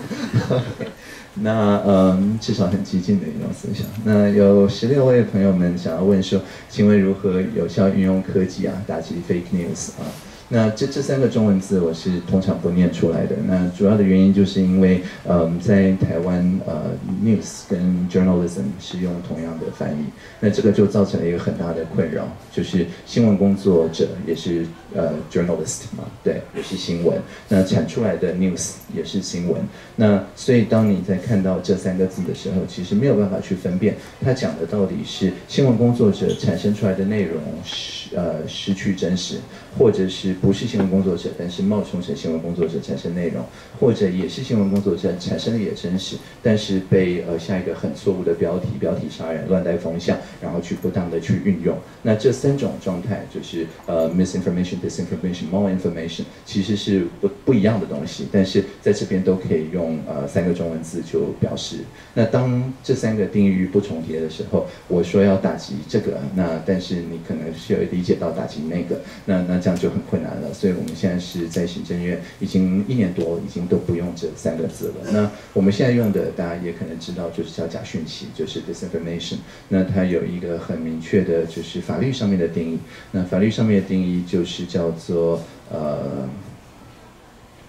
Speaker 2: 那嗯至少很激进的一种思想。那有十六位朋友们想要问说，请问如何有效运用科技啊，打击 fake news 啊？那这这三个中文字我是通常不念出来的。那主要的原因就是因为，嗯，在台湾，呃，news 跟 journalism 是用同样的翻译，那这个就造成了一个很大的困扰，就是新闻工作者也是呃 journalist 嘛，对，也是新闻，那产出来的 news 也是新闻。那所以当你在看到这三个字的时候，其实没有办法去分辨，他讲的到底是新闻工作者产生出来的内容失呃失去真实，或者是。不是新闻工作者，但是冒充成新闻工作者产生内容，或者也是新闻工作者产生的也真实，但是被呃下一个很错误的标题，标题杀人、乱带风向，然后去不当的去运用。那这三种状态就是呃 misinformation、disinformation、more information，其实是不不一样的东西，但是在这边都可以用呃三个中文字就表示。那当这三个定义不重叠的时候，我说要打击这个，那但是你可能需要理解到打击那个，那那这样就很困难了。所以我们现在是在行政院已经一年多，已经都不用这三个字了。那我们现在用的，大家也可能知道，就是叫假讯息，就是 disinformation。那它有一个很明确的，就是法律上面的定义。那法律上面的定义就是叫做呃，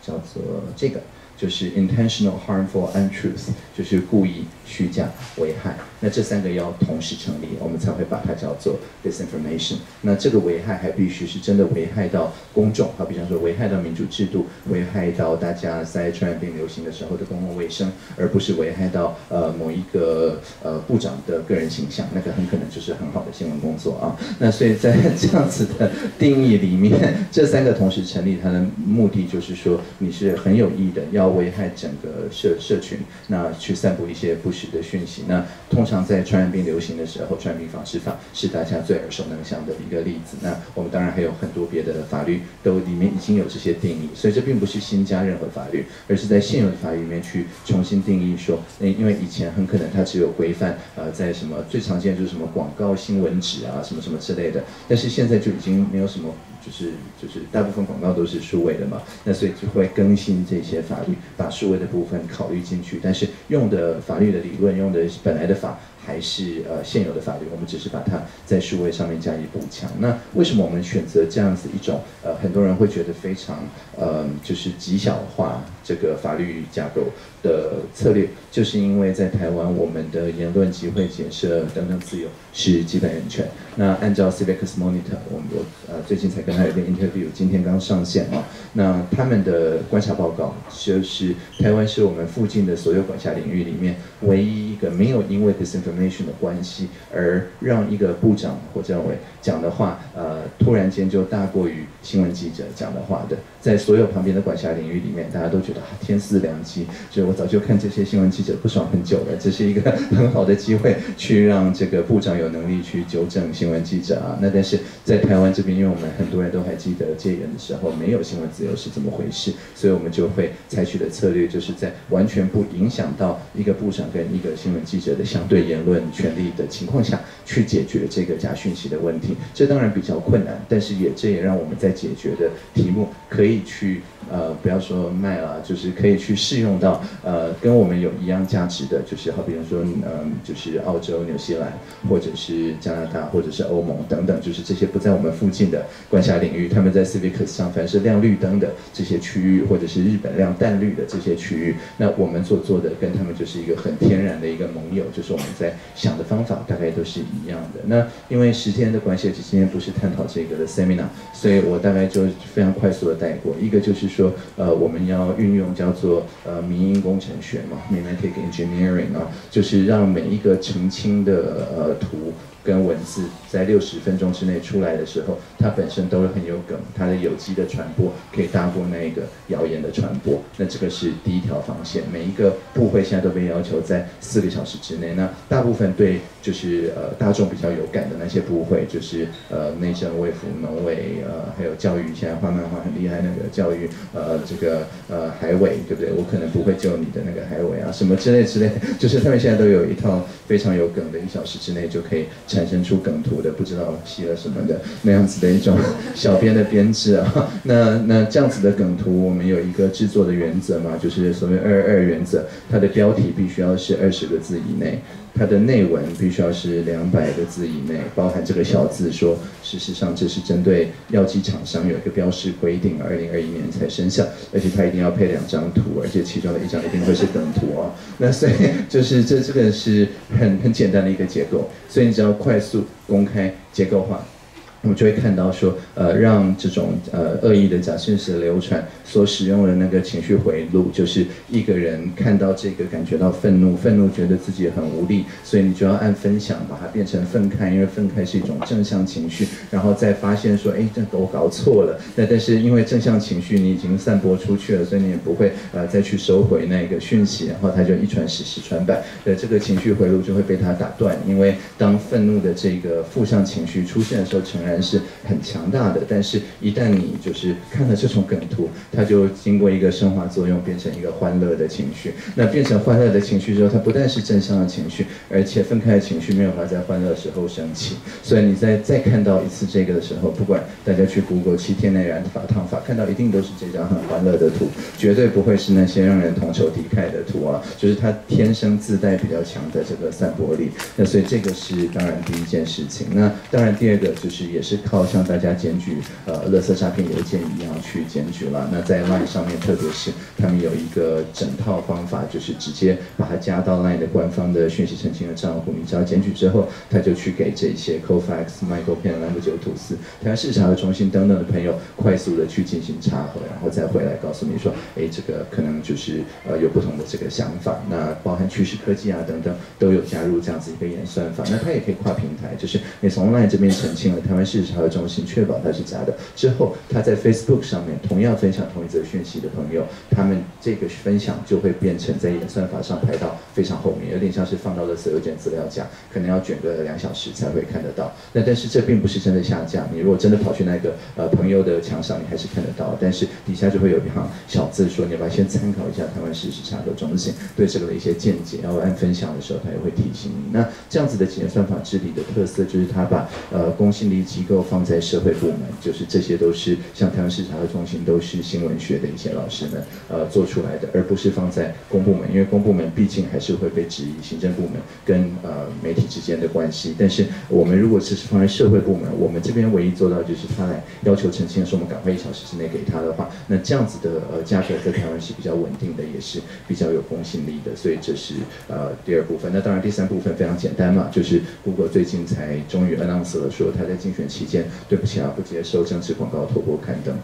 Speaker 2: 叫做这个。就是 intentional harmful untruth，就是故意虚假危害。那这三个要同时成立，我们才会把它叫做 disinformation。那这个危害还必须是真的危害到公众，好，比方说危害到民主制度，危害到大家在传染病流行的时候的公共卫生，而不是危害到呃某一个呃部长的个人形象。那个很可能就是很好的新闻工作啊。那所以在这样子的定义里面，这三个同时成立，它的目的就是说你是很有意的要。危害整个社社群，那去散布一些不实的讯息。那通常在传染病流行的时候，传染病防治法是大家最耳熟能详的一个例子。那我们当然还有很多别的法律，都里面已经有这些定义。所以这并不是新加任何法律，而是在现有的法律里面去重新定义说，因为以前很可能它只有规范，呃，在什么最常见就是什么广告新闻纸啊，什么什么之类的。但是现在就已经没有什么。就是就是大部分广告都是数位的嘛，那所以就会更新这些法律，把数位的部分考虑进去，但是用的法律的理论，用的本来的法。还是呃现有的法律，我们只是把它在数位上面加以补强。那为什么我们选择这样子一种呃很多人会觉得非常呃就是极小化这个法律架构的策略？就是因为在台湾，我们的言论、集会、结社等等自由是基本人权。那按照 Civics Monitor，我们我呃最近才跟他有个 interview，今天刚上线啊。那他们的观察报告就是台湾是我们附近的所有管辖领域里面唯一一个没有因为 disinformation 的关系，而让一个部长或政委讲的话，呃，突然间就大过于新闻记者讲的话的，在所有旁边的管辖领域里面，大家都觉得天赐良机，所以我早就看这些新闻记者不爽很久了，这是一个很好的机会，去让这个部长有能力去纠正新闻记者啊。那但是在台湾这边，因为我们很多人都还记得戒严的时候没有新闻自由是怎么回事，所以我们就会采取的策略，就是在完全不影响到一个部长跟一个新闻记者的相对言。论权利的情况下去解决这个假讯息的问题，这当然比较困难，但是也这也让我们在解决的题目可以可以去呃不要说卖了，就是可以去适用到呃跟我们有一样价值的，就是好比如说嗯就是澳洲、纽西兰或者是加拿大或者是欧盟等等，就是这些不在我们附近的管辖领域，他们在 Civics 上凡是亮绿灯的这些区域，或者是日本亮淡绿的这些区域，那我们所做的跟他们就是一个很天然的一个盟友，就是我们在。想的方法大概都是一样的。那因为十天的关系，今天不是探讨这个的 seminar，所以我大概就非常快速的带过。一个就是说，呃，我们要运用叫做呃民营工程学嘛，mimetic engineering 啊，就是让每一个澄清的呃图。跟文字在六十分钟之内出来的时候，它本身都很有梗，它的有机的传播可以大过那个谣言的传播。那这个是第一条防线，每一个部会现在都被要求在四个小时之内。那大部分对就是呃大众比较有感的那些部会，就是呃内政、卫福、农委呃还有教育，现在画漫画很厉害那个教育呃这个呃海委对不对？我可能不会救你的那个海委啊什么之类之类，就是他们现在都有一套非常有梗的，一小时之内就可以。产生出梗图的，不知道写了什么的那样子的一种小编的编制啊，那那这样子的梗图，我们有一个制作的原则嘛，就是所谓二二原则，它的标题必须要是二十个字以内。它的内文必须要是两百个字以内，包含这个小字说，事实上这是针对药剂厂商有一个标示规定，二零二一年才生效，而且它一定要配两张图，而且其中的一张一定会是等图哦。那所以就是这这个是很很简单的一个结构，所以你只要快速公开结构化。我们就会看到说，呃，让这种呃恶意的假讯息流传所使用的那个情绪回路，就是一个人看到这个感觉到愤怒，愤怒觉得自己很无力，所以你就要按分享把它变成愤慨，因为愤慨是一种正向情绪，然后再发现说，哎，这我搞错了。那但是因为正向情绪你已经散播出去了，所以你也不会呃再去收回那个讯息，然后它就一传十，十传百，呃，这个情绪回路就会被它打断。因为当愤怒的这个负向情绪出现的时候，诚然。是很强大的，但是一旦你就是看了这种梗图，它就经过一个升华作用，变成一个欢乐的情绪。那变成欢乐的情绪之后，它不但是正向的情绪，而且分开的情绪没有办法在欢乐的时候升起。所以你在再看到一次这个的时候，不管大家去 Google 七天内染发烫发，看到一定都是这张很欢乐的图，绝对不会是那些让人同仇敌忾的图啊。就是它天生自带比较强的这个散播力。那所以这个是当然第一件事情。那当然第二个就是也。是靠向大家检举呃，勒色诈骗邮件一样去检举了。那在 LINE 上面，特别是他们有一个整套方法，就是直接把它加到 LINE 的官方的讯息澄清的账户。你只要检举之后，他就去给这些 Cofax、Michael Pen、兰姆酒吐司、台湾市场的中心等等的朋友，快速的去进行查核，然后再回来告诉你说，哎，这个可能就是呃有不同的这个想法。那包含趋势科技啊等等，都有加入这样子一个演算法。那它也可以跨平台，就是你从 LINE 这边澄清了台湾。市场的中心确保它是假的之后，他在 Facebook 上面同样分享同一则讯息的朋友，他们这个分享就会变成在演算法上排到非常后面，有点像是放到了所有卷资料夹，可能要卷个两小时才会看得到。那但是这并不是真的下架，你如果真的跑去那个呃朋友的墙上，你还是看得到，但是底下就会有一行小字说，你要不要先参考一下台湾事实查核中心对这个的一些见解，然后按分享的时候，他也会提醒你。那这样子的演算法治理的特色，就是他把呃公信力机构放在社会部门，就是这些都是像台湾市场的中心，都是新闻学的一些老师们呃做出来的，而不是放在公部门，因为公部门毕竟还是会被质疑行政部门跟呃媒体之间的关系。但是我们如果是放在社会部门，我们这边唯一做到就是他来要求澄清的时候，我们赶快一小时之内给他的话，那这样子的呃价格在台湾是比较稳定的，也是比较有公信力的。所以这是呃第二部分。那当然第三部分非常简单嘛，就是 Google 最近才终于 announce 了说他在竞选期间。对不起啊，不接受政治广告透过刊登，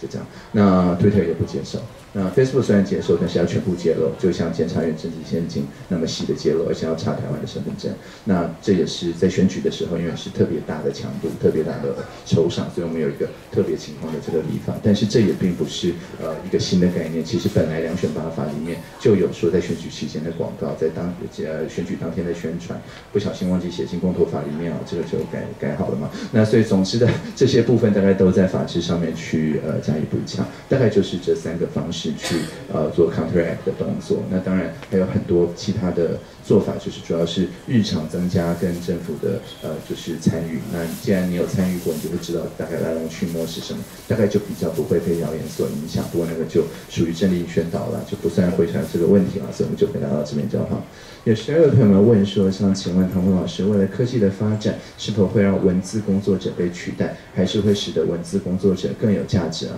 Speaker 2: 就这样。那 Twitter 也不接受。那 Facebook 虽然接受，但是要全部揭露，就像检察院政治陷阱那么细的揭露，而且要查台湾的身份证。那这也是在选举的时候，因为是特别大的强度、特别大的抽赏，所以我们有一个特别情况的这个立法。但是这也并不是呃一个新的概念，其实本来两选八法里面就有说，在选举期间的广告，在当呃选举当天的宣传，不小心忘记写进公投法里面啊，这个就改改好了嘛。那所以总之的这些部分，大概都在法制上面去呃加以补强，大概就是这三个方式。去呃做 counteract 的动作，那当然还有很多其他的做法，就是主要是日常增加跟政府的呃就是参与。那既然你有参与过，你就会知道大概来龙去脉是什么，大概就比较不会被谣言所影响。不过那个就属于政令宣导了，就不算回传这个问题了，所以我们就回答到这边就好。有十二位朋友问说，想请问唐峰老师，未来科技的发展是否会让文字工作者被取代，还是会使得文字工作者更有价值啊？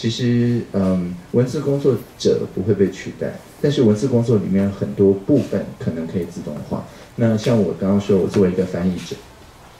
Speaker 2: 其实，嗯，文字工作者不会被取代，但是文字工作里面很多部分可能可以自动化。那像我刚刚说，我作为一个翻译者，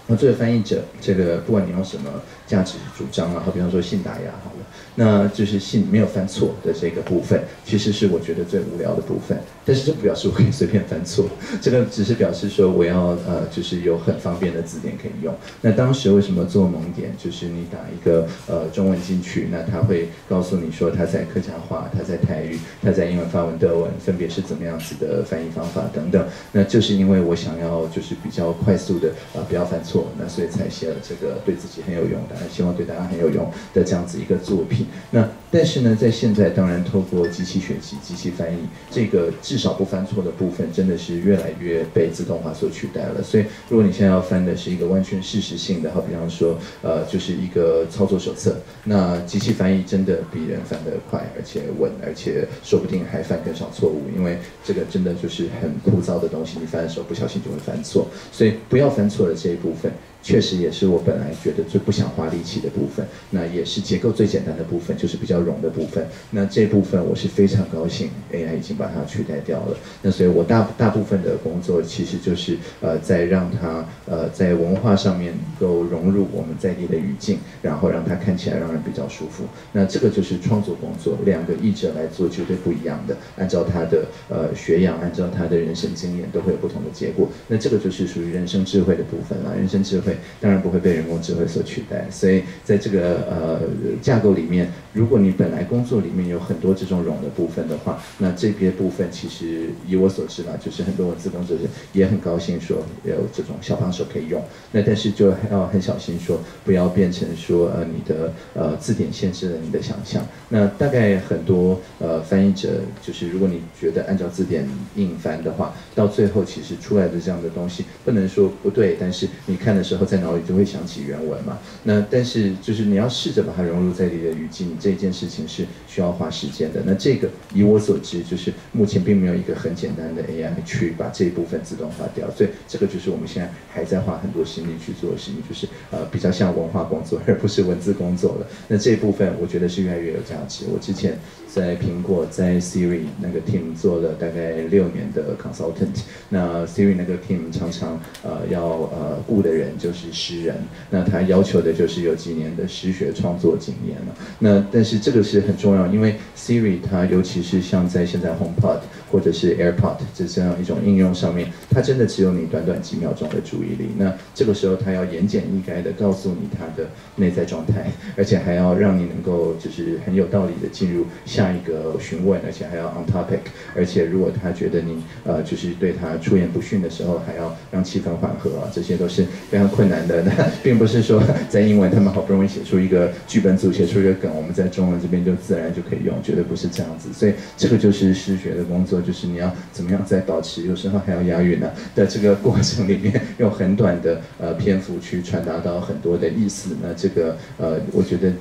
Speaker 2: 我作为翻译者，这个不管你用什么价值主张啊，好比方说信达雅，好了。那就是信没有犯错的这个部分，其实是我觉得最无聊的部分。但是这不表示我可以随便犯错，这个只是表示说我要呃，就是有很方便的字典可以用。那当时为什么做蒙点？就是你打一个呃中文进去，那他会告诉你说他在客家话、他在台语、他在英文、法文、德文分别是怎么样子的翻译方法等等。那就是因为我想要就是比较快速的呃不要犯错，那所以才写了这个对自己很有用的，希望对大家很有用的这样子一个作品。那但是呢，在现在当然透过机器学习、机器翻译，这个至少不犯错的部分，真的是越来越被自动化所取代了。所以，如果你现在要翻的是一个完全事实性的，好比方说，呃，就是一个操作手册，那机器翻译真的比人翻得快，而且稳，而且说不定还犯更少错误，因为这个真的就是很枯燥的东西，你翻的时候不小心就会犯错。所以，不要犯错的这一部分。确实也是我本来觉得最不想花力气的部分，那也是结构最简单的部分，就是比较较冗的部分。那这部分我是非常高兴，AI 已经把它取代掉了。那所以我大大部分的工作其实就是呃在让它呃在文化上面能够融入我们在地的语境，然后让它看起来让人比较舒服。那这个就是创作工作，两个译者来做绝对不一样的，按照他的呃学养，按照他的人生经验，都会有不同的结果。那这个就是属于人生智慧的部分了。人生智慧当然不会被人工智慧所取代。所以在这个呃架构里面，如果你本来工作里面有很多这种冗的部分的话，那这些部分其实以我所知嘛，就是很多文字工作者也很高兴说有这种小帮手可以用。那但是就要很小心说，不要变成说呃你的呃字典限制了你的想象。那大概很多呃翻译者就是如果你觉得按照字典硬翻的话，到最后其实出来的这样的东西不能说不对，但是你看的时候在脑里就会想起原文嘛。那但是就是你要试着把它融入在你的语境，这件事情是需要花时间的。那这个以我所知，就是目前并没有一个很简单的 AI 去把这一部分自动化掉，所以这个就是我们现在还在花很多心力去做的事情，就是呃比较像文化工作，而不是文字工作了。那这一部分我觉得是越来越有价值。我之前在苹果在 Siri 那个 team 做了大概六年的 consultant，那 Siri 那个 team 常常呃要呃雇的人就就是诗人，那他要求的就是有几年的诗学创作经验了。那但是这个是很重要，因为 Siri 它尤其是像在现在 HomePod 或者是 AirPod 这这样一种应用上面，它真的只有你短短几秒钟的注意力。那这个时候它要言简意赅的告诉你它的内在状态，而且还要让你能够就是很有道理的进入下一个询问，而且还要 on topic。而且如果他觉得你呃就是对他出言不逊的时候，还要让气氛缓和啊，这些都是非常困难的。那并不是说在英文他们好不容易写出一个剧本组写出一个梗，我们在中文这边就自然就可以用，绝对不是这样子。所以这个就是诗学的工作，就是你要怎么样在保持有时候还要押韵呢在这个过程里面，用很短的呃篇幅去传达到很多的意思。那这个呃，我觉得。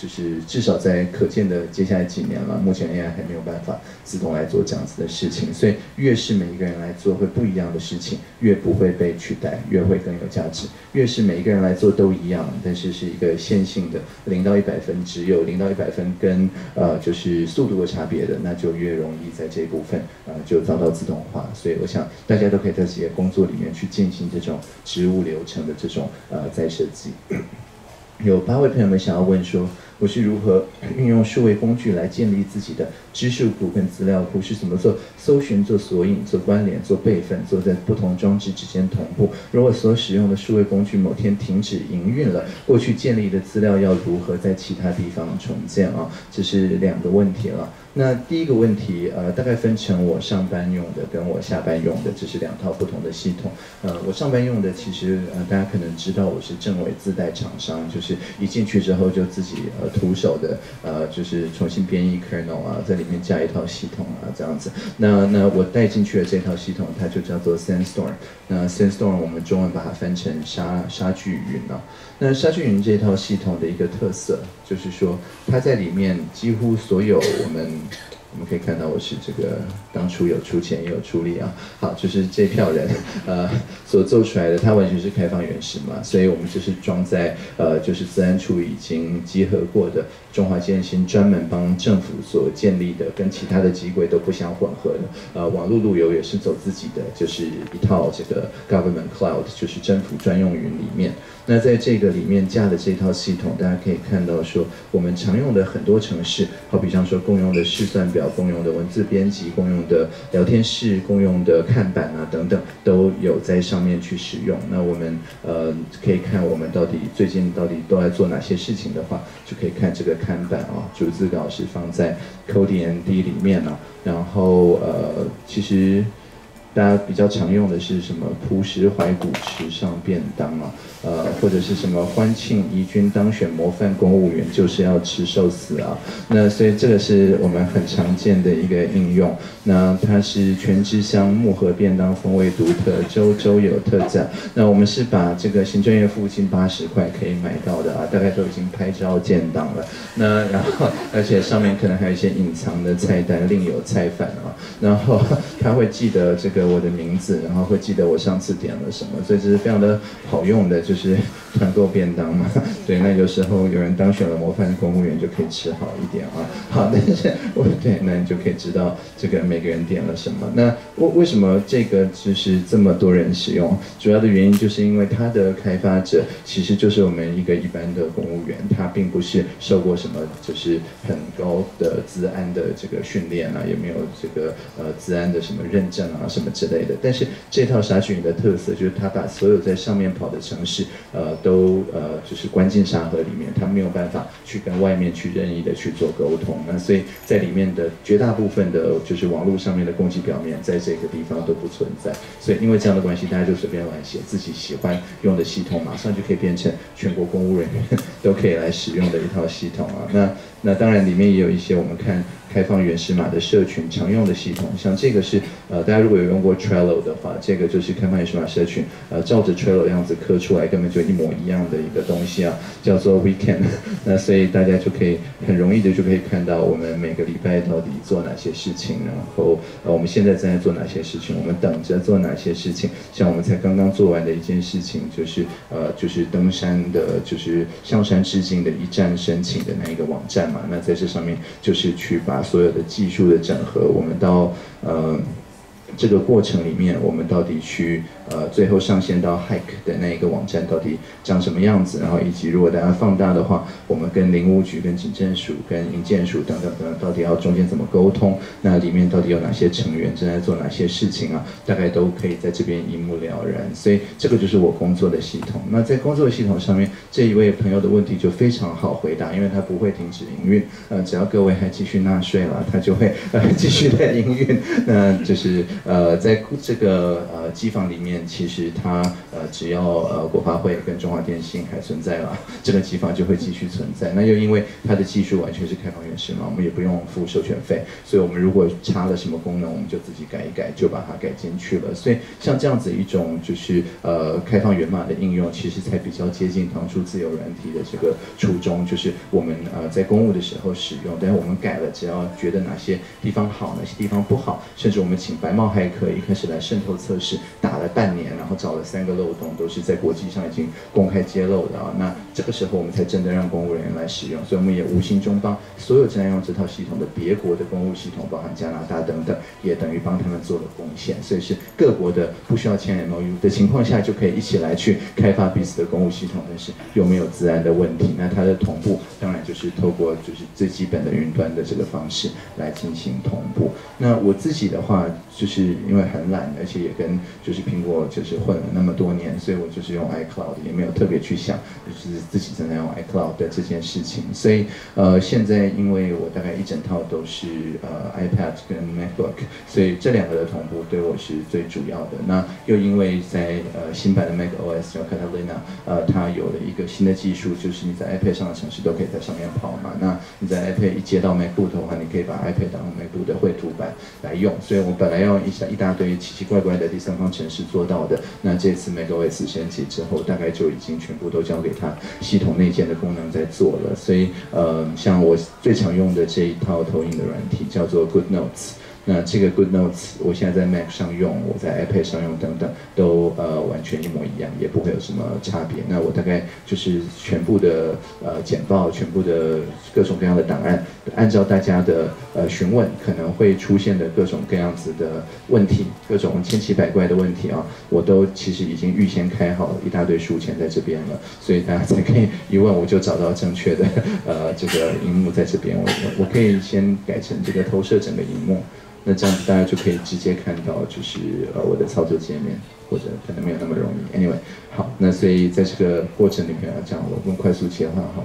Speaker 2: 就是至少在可见的接下来几年了，目前 AI 还没有办法自动来做这样子的事情，所以越是每一个人来做会不一样的事情，越不会被取代，越会更有价值。越是每一个人来做都一样，但是是一个线性的零到一百分，只有零到一百分跟呃就是速度的差别的，那就越容易在这一部分呃就遭到自动化。所以我想大家都可以在自己的工作里面去进行这种职务流程的这种呃再设计。有八位朋友们想要问说。我是如何运用数位工具来建立自己的知识库跟资料库？是怎么做搜寻、做索引、做关联、做备份、做在不同装置之间同步？如果所使用的数位工具某天停止营运了，过去建立的资料要如何在其他地方重建啊？这是两个问题了。那第一个问题，呃，大概分成我上班用的跟我下班用的，这是两套不同的系统。呃，我上班用的其实呃，大家可能知道我是政委自带厂商，就是一进去之后就自己呃。徒手的，呃，就是重新编译 kernel 啊，在里面加一套系统啊，这样子。那那我带进去的这套系统，它就叫做 Sandstorm。那 Sandstorm 我们中文把它翻成沙沙巨云啊。那沙巨云这套系统的一个特色，就是说它在里面几乎所有我们。我们可以看到，我是这个当初有出钱也有出力啊。好，就是这票人，呃，所做出来的，它完全是开放原始嘛，所以我们就是装在呃，就是自然处已经集合过的中华建新专门帮政府所建立的，跟其他的机柜都不相混合的。呃，网络路由也是走自己的，就是一套这个 government cloud，就是政府专用云里面。那在这个里面架的这套系统，大家可以看到说，我们常用的很多城市，好比像说共用的试算表、共用的文字编辑、共用的聊天室、共用的看板啊等等，都有在上面去使用。那我们呃可以看我们到底最近到底都在做哪些事情的话，就可以看这个看板啊，逐字稿是放在 CodeND 里面啊，然后呃其实。大家比较常用的是什么？朴实怀古池上便当啊，呃，或者是什么欢庆宜君当选模范公务员，就是要吃寿司啊。那所以这个是我们很常见的一个应用。那它是全之香木盒便当风味独特，周周有特价。那我们是把这个行政院附近八十块可以买到的啊，大概都已经拍照建档了。那然后而且上面可能还有一些隐藏的菜单，另有菜饭啊。然后他会记得这个。我的名字，然后会记得我上次点了什么，所以这是非常的好用的，就是团购便当嘛。对，那有时候有人当选了模范公务员就可以吃好一点啊。好，但是我对，那你就可以知道这个每个人点了什么。那为为什么这个就是这么多人使用？主要的原因就是因为它的开发者其实就是我们一个一般的公务员，他并不是受过什么就是很高的资安的这个训练啊，也没有这个呃资安的什么认证啊什么之类的。但是这套沙群的特色就是它把所有在上面跑的城市呃都呃就是关进沙盒里面，它没有办法去跟外面去任意的去做沟通。那所以在里面的绝大部分的就是网络上面的攻击表面，在这个地方都不存在。所以因为这样的关系，大家就随便乱写自己喜欢用的系统，马上就可以变成全国公务人员 都可以来使用的一套系统啊。那那当然里面也有一些我们看。开放原始码的社群常用的系统，像这个是呃，大家如果有用过 Trello 的话，这个就是开放原始码社群，呃，照着 Trello 样子刻出来，根本就一模一样的一个东西啊，叫做 Weekend。那所以大家就可以很容易的就可以看到我们每个礼拜到底做哪些事情，然后呃我们现在正在做哪些事情，我们等着做哪些事情。像我们才刚刚做完的一件事情，就是呃就是登山的，就是上山致敬的一站申请的那一个网站嘛。那在这上面就是去把所有的技术的整合，我们到呃这个过程里面，我们到底去。呃，最后上线到 Hike 的那一个网站到底长什么样子？然后以及如果大家放大的话，我们跟林务局、跟警政署、跟营建署等等等，等，到底要中间怎么沟通？那里面到底有哪些成员正在做哪些事情啊？大概都可以在这边一目了然。所以这个就是我工作的系统。那在工作系统上面，这一位朋友的问题就非常好回答，因为他不会停止营运。呃，只要各位还继续纳税了，他就会呃继续在营运。那就是呃，在这个呃机房里面。其实它呃只要呃国发会跟中华电信还存在了，这个机房就会继续存在。那又因为它的技术完全是开放原始嘛，我们也不用付授权费，所以我们如果插了什么功能，我们就自己改一改，就把它改进去了。所以像这样子一种就是呃开放源码的应用，其实才比较接近当初自由软体的这个初衷，就是我们呃在公务的时候使用，但是我们改了，只要觉得哪些地方好，哪些地方不好，甚至我们请白帽骇客一开始来渗透测试，打了半。年，然后找了三个漏洞，都是在国际上已经公开揭露的啊。那这个时候我们才真的让公务人员来使用，所以我们也无形中帮所有正在用这套系统的别国的公务系统，包含加拿大等等，也等于帮他们做了贡献。所以是各国的不需要签 M O U 的情况下，就可以一起来去开发彼此的公务系统，但是又没有自然的问题。那它的同步当然就是透过就是最基本的云端的这个方式来进行同步。那我自己的话，就是因为很懒，而且也跟就是苹果。就是混了那么多年，所以我就是用 iCloud，也没有特别去想，就是自己正在用 iCloud 的这件事情。所以，呃，现在因为我大概一整套都是呃 iPad 跟 MacBook，所以这两个的同步对我是最主要的。那又因为在呃新版的 macOS 叫 Catalina，呃，它有了一个新的技术，就是你在 iPad 上的城市都可以在上面跑嘛。那你在 iPad 一接到 MacBook 的话，你可以把 iPad 当 MacBook 的绘图板来用。所以我本来要一下一大堆奇奇怪怪的第三方程式做。到的那这次 macOS 升级之后，大概就已经全部都交给他系统内建的功能在做了。所以呃，像我最常用的这一套投影的软体叫做 Good Notes。那这个 Good Notes 我现在在 Mac 上用，我在 iPad 上用等等，都呃完全一模一样，也不会有什么差别。那我大概就是全部的呃简报，全部的各种各样的档案，按照大家的呃询问可能会出现的各种各样子的问题，各种千奇百怪的问题啊，我都其实已经预先开好一大堆书签在这边了，所以大家才可以 一问我就找到正确的呃这个荧幕在这边，我我可以先改成这个投射整个荧幕。那这样子大家就可以直接看到，就是呃我的操作界面，或者可能没有那么容易。Anyway，好，那所以在这个过程里面要这样，我们快速切换好，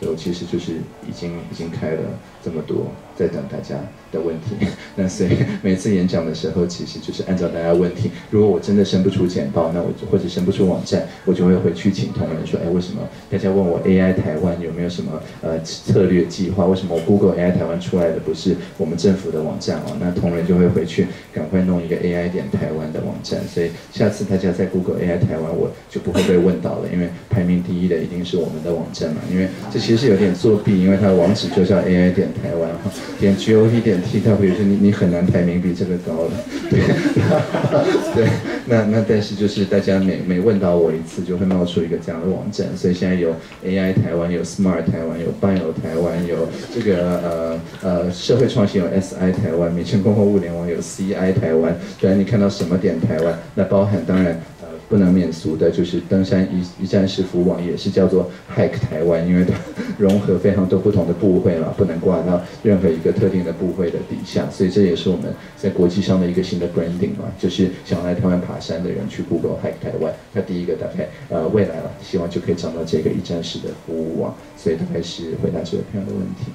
Speaker 2: 就其实就是已经已经开了这么多，在等大家。的问题，那所以每次演讲的时候，其实就是按照大家问题。如果我真的生不出简报，那我就或者生不出网站，我就会回去请同仁说：哎，为什么大家问我 AI 台湾有没有什么呃策略计划？为什么我 Google AI 台湾出来的不是我们政府的网站哦？那同仁就会回去赶快弄一个 AI 点台湾的网站。所以下次大家在 Google AI 台湾，我就不会被问到了，因为排名第一的一定是我们的网站嘛。因为这其实是有点作弊，因为它的网址就叫 AI 点台湾哈。点 G O T 点 T W，就你你很难排名比这个高了。对，对，那那但是就是大家每每问到我一次，就会冒出一个这样的网站，所以现在有 A I 台湾，有 Smart 台湾，有伴有台湾，有这个呃呃社会创新有 S I 台湾，民生公共物联网有 C I 台湾，对，你看到什么点台湾，那包含当然。不能免俗的就是登山一一站式服务网，也是叫做 Hike 台湾，因为它融合非常多不同的部会嘛，不能挂到任何一个特定的部会的底下，所以这也是我们在国际上的一个新的 branding 嘛，就是想来台湾爬山的人去 Google Hike 台湾，它第一个大概呃未来了，希望就可以找到这个一站式的服务网，所以大概是回答这位朋友的问题。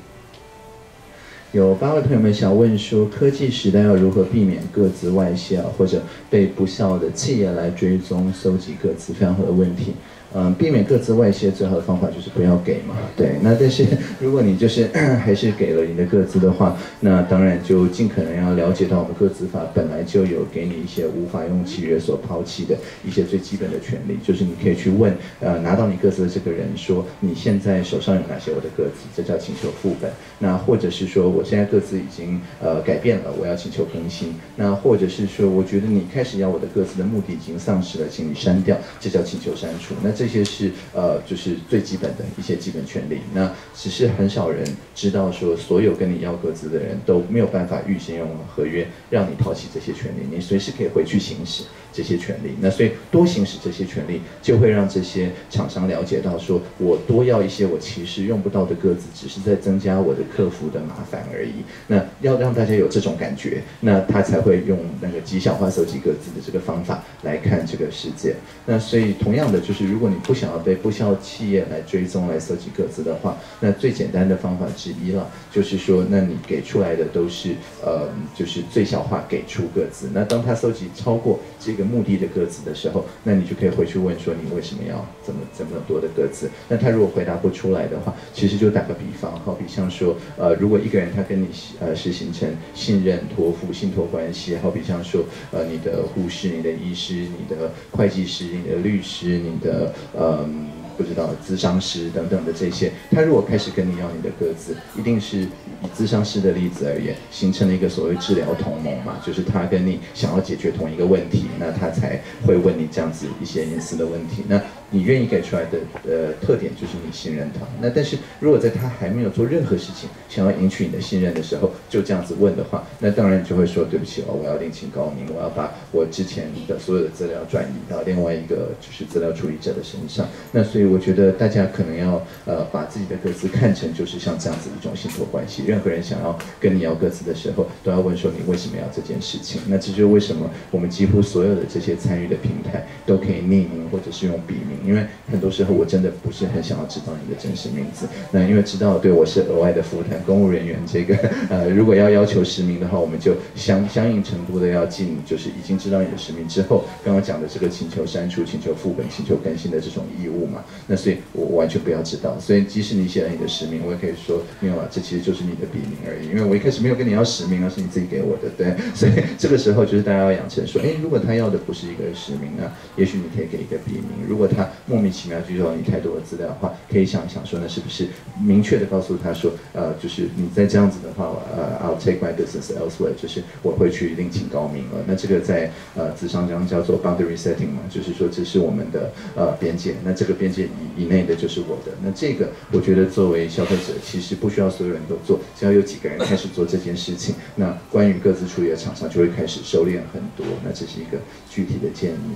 Speaker 2: 有八位朋友们想问说，科技时代要如何避免各自外泄，或者被不孝的企业来追踪、搜集各自，非常好的问题。嗯，避免各自外泄最好的方法就是不要给嘛。对，那但是 如果你就是 还是给了你的各自的话，那当然就尽可能要了解到我们各自法本来就有给你一些无法用契约所抛弃的一些最基本的权利，就是你可以去问呃拿到你各自的这个人说你现在手上有哪些我的各自，这叫请求副本。那或者是说我现在各自已经呃改变了，我要请求更新。那或者是说我觉得你开始要我的各自的目的已经丧失了，请你删掉，这叫请求删除。那这这些是呃，就是最基本的一些基本权利。那只是很少人知道，说所有跟你要各自的人都没有办法预先用合约让你抛弃这些权利，你随时可以回去行使。这些权利，那所以多行使这些权利，就会让这些厂商了解到，说我多要一些我其实用不到的个子，只是在增加我的客服的麻烦而已。那要让大家有这种感觉，那他才会用那个极小化搜集个子的这个方法来看这个世界。那所以同样的，就是如果你不想要被不肖企业来追踪来搜集个子的话，那最简单的方法之一了，就是说，那你给出来的都是呃，就是最小化给出个子。那当他搜集超过这个。目的的各自的时候，那你就可以回去问说你为什么要这么这么多的各自？那他如果回答不出来的话，其实就打个比方，好比像说，呃，如果一个人他跟你呃是形成信任托付信托关系，好比像说，呃，你的护士、你的医师、你的会计师、你的律师、你的嗯。不知道咨商师等等的这些，他如果开始跟你要你的个资，一定是以咨商师的例子而言，形成了一个所谓治疗同盟嘛，就是他跟你想要解决同一个问题，那他才会问你这样子一些隐私的问题。那你愿意给出来的呃特点就是你信任他。那但是如果在他还没有做任何事情，想要赢取你的信任的时候，就这样子问的话，那当然就会说对不起哦，我要另请高明，我要把我之前的所有的资料转移到另外一个就是资料处理者的身上。那所以我觉得大家可能要呃把自己的各自看成就是像这样子一种信托关系。任何人想要跟你要各自的时候，都要问说你为什么要这件事情。那这就是为什么我们几乎所有的这些参与的平台都可以匿名或者是用笔名。因为很多时候我真的不是很想要知道你的真实名字，那因为知道对我是额外的负担。公务人员这个 呃，如果要要求实名的话，我们就相相应程度的要尽，就是已经知道你的实名之后，刚刚讲的这个请求删除、请求副本、请求更新的这种义务嘛。那所以我完全不要知道。所以即使你写了你的实名，我也可以说没有啊，这其实就是你的笔名而已。因为我一开始没有跟你要实名而，是你自己给我的，对。所以这个时候就是大家要养成说，哎，如果他要的不是一个实名啊，也许你可以给一个笔名。如果他莫名其妙就要你太多的资料的话，可以想一想说，那是不是明确的告诉他说，呃，就是你在这样子的话，呃，I'll take my business elsewhere，就是我会去另请高明了。那这个在呃字上讲叫做 boundary setting 嘛，就是说这是我们的呃边界，那这个边界以以内的就是我的。那这个我觉得作为消费者，其实不需要所有人都做，只要有几个人开始做这件事情，那关于各自处理的厂商就会开始收敛很多。那这是一个具体的建议。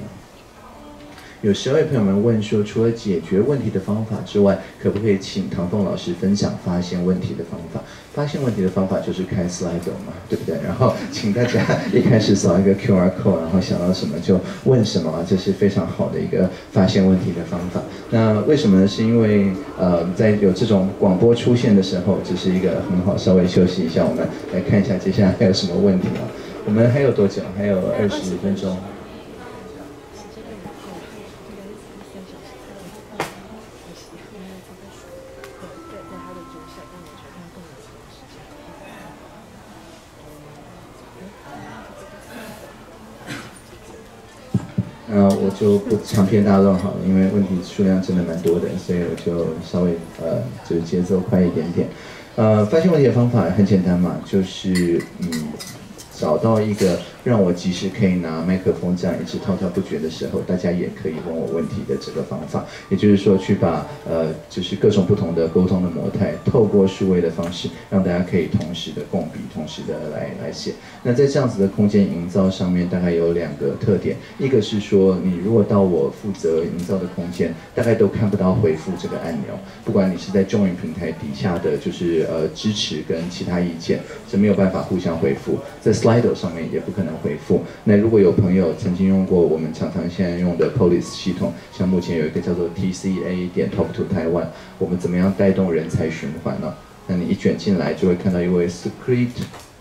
Speaker 2: 有十位朋友们问说，除了解决问题的方法之外，可不可以请唐凤老师分享发现问题的方法？发现问题的方法就是开 slide 嘛，对不对？然后请大家一开始扫一个 QR code，然后想到什么就问什么，这是非常好的一个发现问题的方法。那为什么呢？是因为呃，在有这种广播出现的时候，这是一个很好。稍微休息一下，我们来看一下接下来还有什么问题啊？我们还有多久？还有二十分钟。就不长篇大论好了，因为问题数量真的蛮多的，所以我就稍微呃，就是节奏快一点点。呃，发现问题的方法很简单嘛，就是嗯，找到一个。让我即使可以拿麦克风这样一直滔滔不绝的时候，大家也可以问我问题的这个方法，也就是说去把呃就是各种不同的沟通的模态，透过数位的方式，让大家可以同时的共笔，同时的来来写。那在这样子的空间营造上面，大概有两个特点，一个是说你如果到我负责营造的空间，大概都看不到回复这个按钮，不管你是在众云平台底下的就是呃支持跟其他意见是没有办法互相回复，在 Slido 上面也不可能。回复。那如果有朋友曾经用过我们常常现在用的 Police 系统，像目前有一个叫做 TCA 点 Talk to Taiwan，我们怎么样带动人才循环呢？那你一卷进来就会看到一位 Secret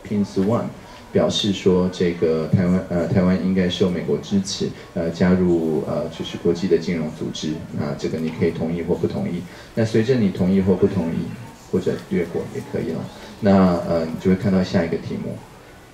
Speaker 2: Pins One，表示说这个台湾呃台湾应该受美国支持，呃加入呃就是国际的金融组织。那这个你可以同意或不同意。那随着你同意或不同意，或者略过也可以了。那呃你就会看到下一个题目。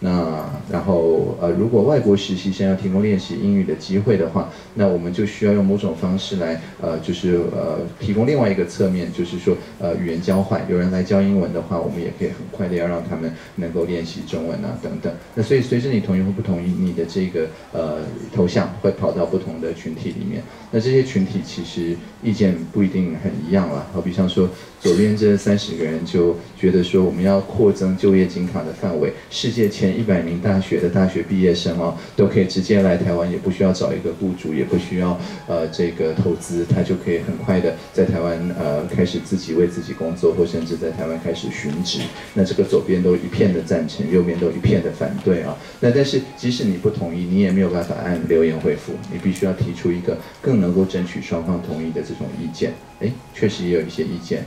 Speaker 2: 那然后呃，如果外国实习生要提供练习英语的机会的话，那我们就需要用某种方式来呃，就是呃，提供另外一个侧面，就是说呃，语言交换。有人来教英文的话，我们也可以很快的要让他们能够练习中文啊等等。那所以随着你同意或不同意，你的这个呃头像会跑到不同的群体里面。那这些群体其实意见不一定很一样了。好比像说左边这三十个人就觉得说我们要扩增就业金卡的范围，世界前。一百名大学的大学毕业生哦，都可以直接来台湾，也不需要找一个雇主，也不需要呃这个投资，他就可以很快的在台湾呃开始自己为自己工作，或甚至在台湾开始寻职。那这个左边都一片的赞成，右边都一片的反对啊。那但是即使你不同意，你也没有办法按留言回复，你必须要提出一个更能够争取双方同意的这种意见。哎，确实也有一些意见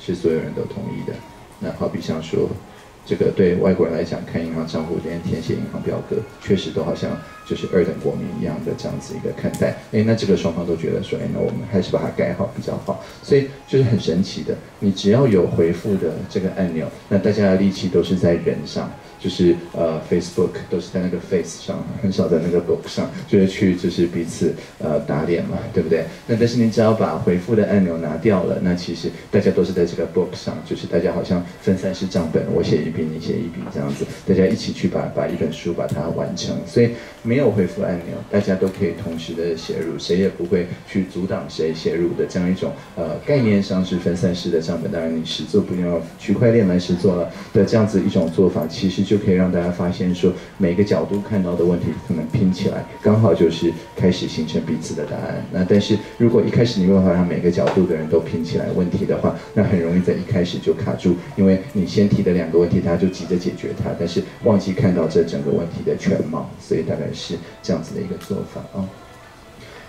Speaker 2: 是所有人都同意的。那好比像说。这个对外国人来讲，看银行账户连填写银行表格，确实都好像就是二等国民一样的这样子一个看待。哎，那这个双方都觉得说，哎，那我们还是把它改好比较好。所以就是很神奇的，你只要有回复的这个按钮，那大家的力气都是在人上。就是呃，Facebook 都是在那个 Face 上，很少在那个 Book 上，就是去就是彼此呃打脸嘛，对不对？那但是你只要把回复的按钮拿掉了，那其实大家都是在这个 Book 上，就是大家好像分散式账本，我写一笔，你写一笔这样子，大家一起去把把一本书把它完成。所以没没有回复按钮，大家都可以同时的写入，谁也不会去阻挡谁写入的这样一种呃概念上是分散式的账本。当然你实做不用区块链来实做了的这样子一种做法，其实。就可以让大家发现说，每个角度看到的问题可能拼起来，刚好就是开始形成彼此的答案。那但是如果一开始你没有办法让每个角度的人都拼起来问题的话，那很容易在一开始就卡住，因为你先提的两个问题，大家就急着解决它，但是忘记看到这整个问题的全貌，所以大概是是这样子的一个做法啊。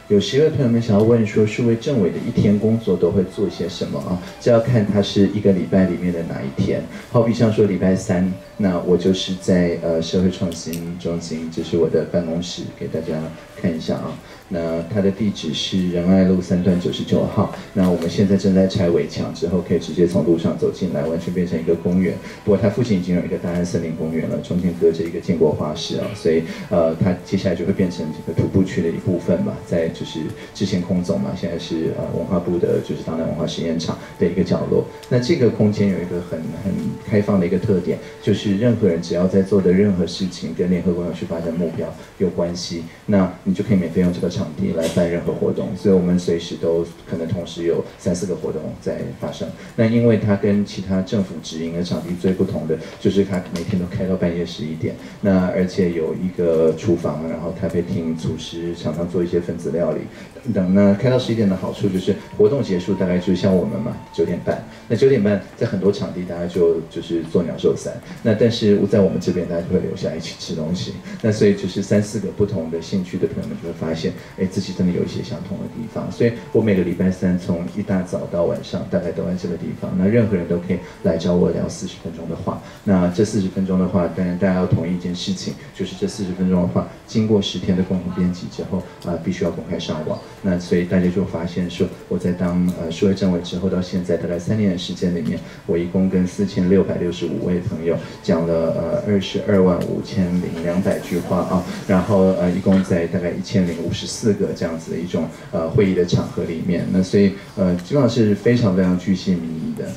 Speaker 2: 有十位朋友们想要问说，数位政委的一天工作都会做些什么啊？这要看他是一个礼拜里面的哪一天。好比像说礼拜三，那我就是在呃社会创新中心，这是我的办公室，给大家看一下啊。那它的地址是仁爱路三段九十九号。那我们现在正在拆围墙，之后可以直接从路上走进来，完全变成一个公园。不过它附近已经有一个大安森林公园了，中间隔着一个建国花市啊，所以呃，它接下来就会变成这个徒步区的一部分嘛。在就是之前空总嘛，现在是呃文化部的，就是当代文化实验场的一个角落。那这个空间有一个很很开放的一个特点，就是任何人只要在做的任何事情跟联合国有序发展目标有关系，那你就可以免费用这个。场地来办任何活动，所以我们随时都可能同时有三四个活动在发生。那因为它跟其他政府直营的场地最不同的，就是它每天都开到半夜十一点。那而且有一个厨房，然后咖啡厅、厨师常常做一些分子料理等等。那开到十一点的好处就是活动结束大概就像我们嘛九点半。那九点半在很多场地大家就就是做鸟兽散。那但是在我们这边大家就会留下一起吃东西。那所以就是三四个不同的兴趣的朋友们就会发现。哎，自己真的有一些相同的地方，所以我每个礼拜三从一大早到晚上，大概都在这个地方。那任何人都可以来找我聊四十分钟的话。那这四十分钟的话，当然大家要同意一件事情，就是这四十分钟的话，经过十天的共同编辑之后，啊，必须要公开上网。那所以大家就发现说，我在当呃数位政委之后到现在大概三年的时间里面，我一共跟四千六百六十五位朋友讲了呃二十二万五千零两百句话啊，然后呃一共在大概一千零五十四。个这样子的一种呃会议的场合里面，那所以呃基本上是非常非常具细民意的。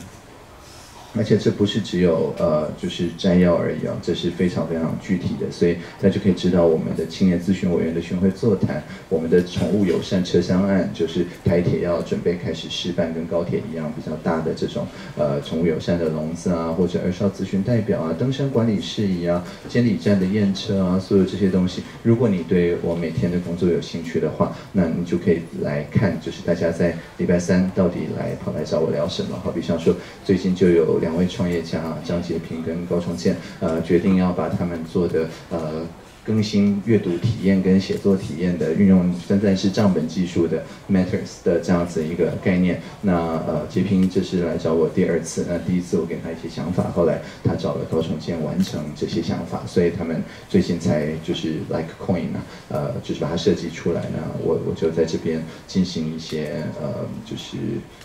Speaker 2: 而且这不是只有呃，就是摘要而已啊，这是非常非常具体的，所以大家就可以知道我们的青年咨询委员的巡回座谈，我们的宠物友善车厢案，就是台铁要准备开始示范跟高铁一样比较大的这种呃宠物友善的笼子啊，或者二少咨询代表啊，登山管理事宜啊，监理站的验车啊，所有这些东西，如果你对我每天的工作有兴趣的话，那你就可以来看，就是大家在礼拜三到底来跑来找我聊什么，好比像说最近就有。两位创业家张杰平跟高崇建，呃，决定要把他们做的呃。更新阅读体验跟写作体验的运用，真正是账本技术的 Matters 的这样子一个概念。那呃，杰平这是来找我第二次，那第一次我给他一些想法，后来他找了高崇建完成这些想法，所以他们最近才就是 Like Coin 呢，呃，就是把它设计出来呢。我我就在这边进行一些呃，就是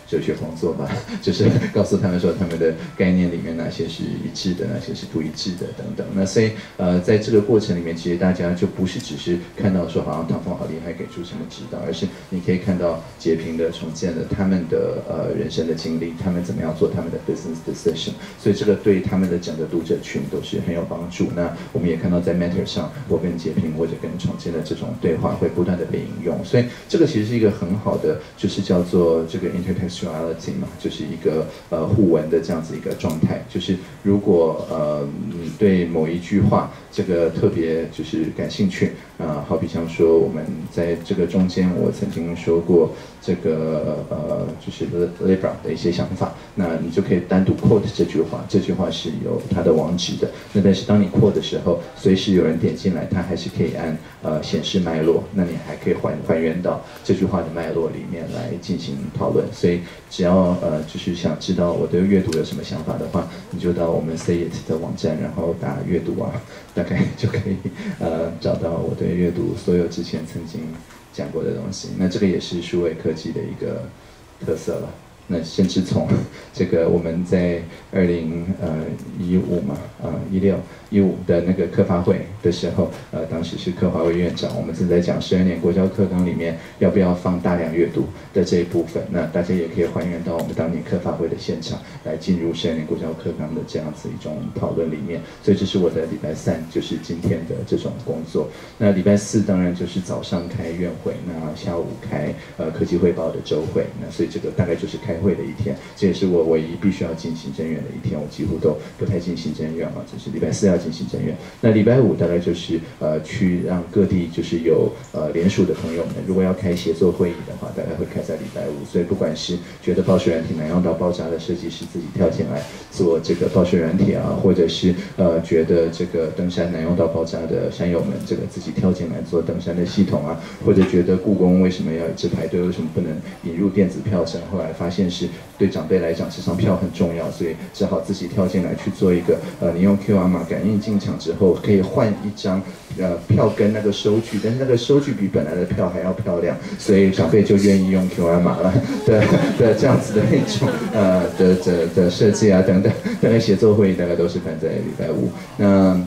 Speaker 2: 哲学工作吧，就是告诉他们说他们的概念里面哪些是一致的，哪些是不一致的等等。那所以呃，在这个过程里面。其实大家就不是只是看到说好像唐风好厉害，给出什么指导，而是你可以看到截屏的重建的他们的呃人生的经历，他们怎么样做他们的 business decision，所以这个对他们的整个读者群都是很有帮助。那我们也看到在 Matter 上，我跟截屏或者跟重建的这种对话会不断的被引用，所以这个其实是一个很好的，就是叫做这个 intertextuality 嘛，就是一个呃互文的这样子一个状态。就是如果呃你对某一句话这个特别。就是感兴趣。啊，好比像说我们在这个中间，我曾经说过这个呃，就是 Libra 的一些想法，那你就可以单独 quote 这句话，这句话是有它的网址的。那但是当你 quote 的时候，随时有人点进来，它还是可以按呃显示脉络，那你还可以还还原到这句话的脉络里面来进行讨论。所以只要呃就是想知道我对阅读有什么想法的话，你就到我们 Say It 的网站，然后打阅读啊，大概就可以。呃，找到我对阅读所有之前曾经讲过的东西，那这个也是数位科技的一个特色了。那甚至从这个我们在二零呃一五嘛，呃一六一五的那个科发会的时候，呃当时是科华为院长，我们正在讲十二年国教课纲里面要不要放大量阅读的这一部分。那大家也可以还原到我们当年科发会的现场，来进入十二年国教课纲的这样子一种讨论里面。所以这是我的礼拜三，就是今天的这种工作。那礼拜四当然就是早上开院会，那下午开呃科技汇报的周会。那所以这个大概就是开。会的一天，这也是我唯一必须要进行政院的一天。我几乎都不太进行政院啊，就是礼拜四要进行政院。那礼拜五大概就是呃，去让各地就是有呃联署的朋友们，如果要开协作会议的话，大概会开在礼拜五。所以不管是觉得报税软体难用到爆炸的设计师自己跳进来做这个报税软体啊，或者是呃觉得这个登山难用到爆炸的山友们，这个自己跳进来做登山的系统啊，或者觉得故宫为什么要一直排队，为什么不能引入电子票证？后来发现。是对长辈来讲，这张票很重要，所以只好自己跳进来去做一个。呃，你用 QR 码感进场之后，可以换一张呃票跟那个收据，但是那个收据比本来的票还要漂亮，所以长辈就愿意用 QR 码了。对对，这样子的那种呃的的的设计啊等等，大概协作会议大概都是办在礼拜五。那。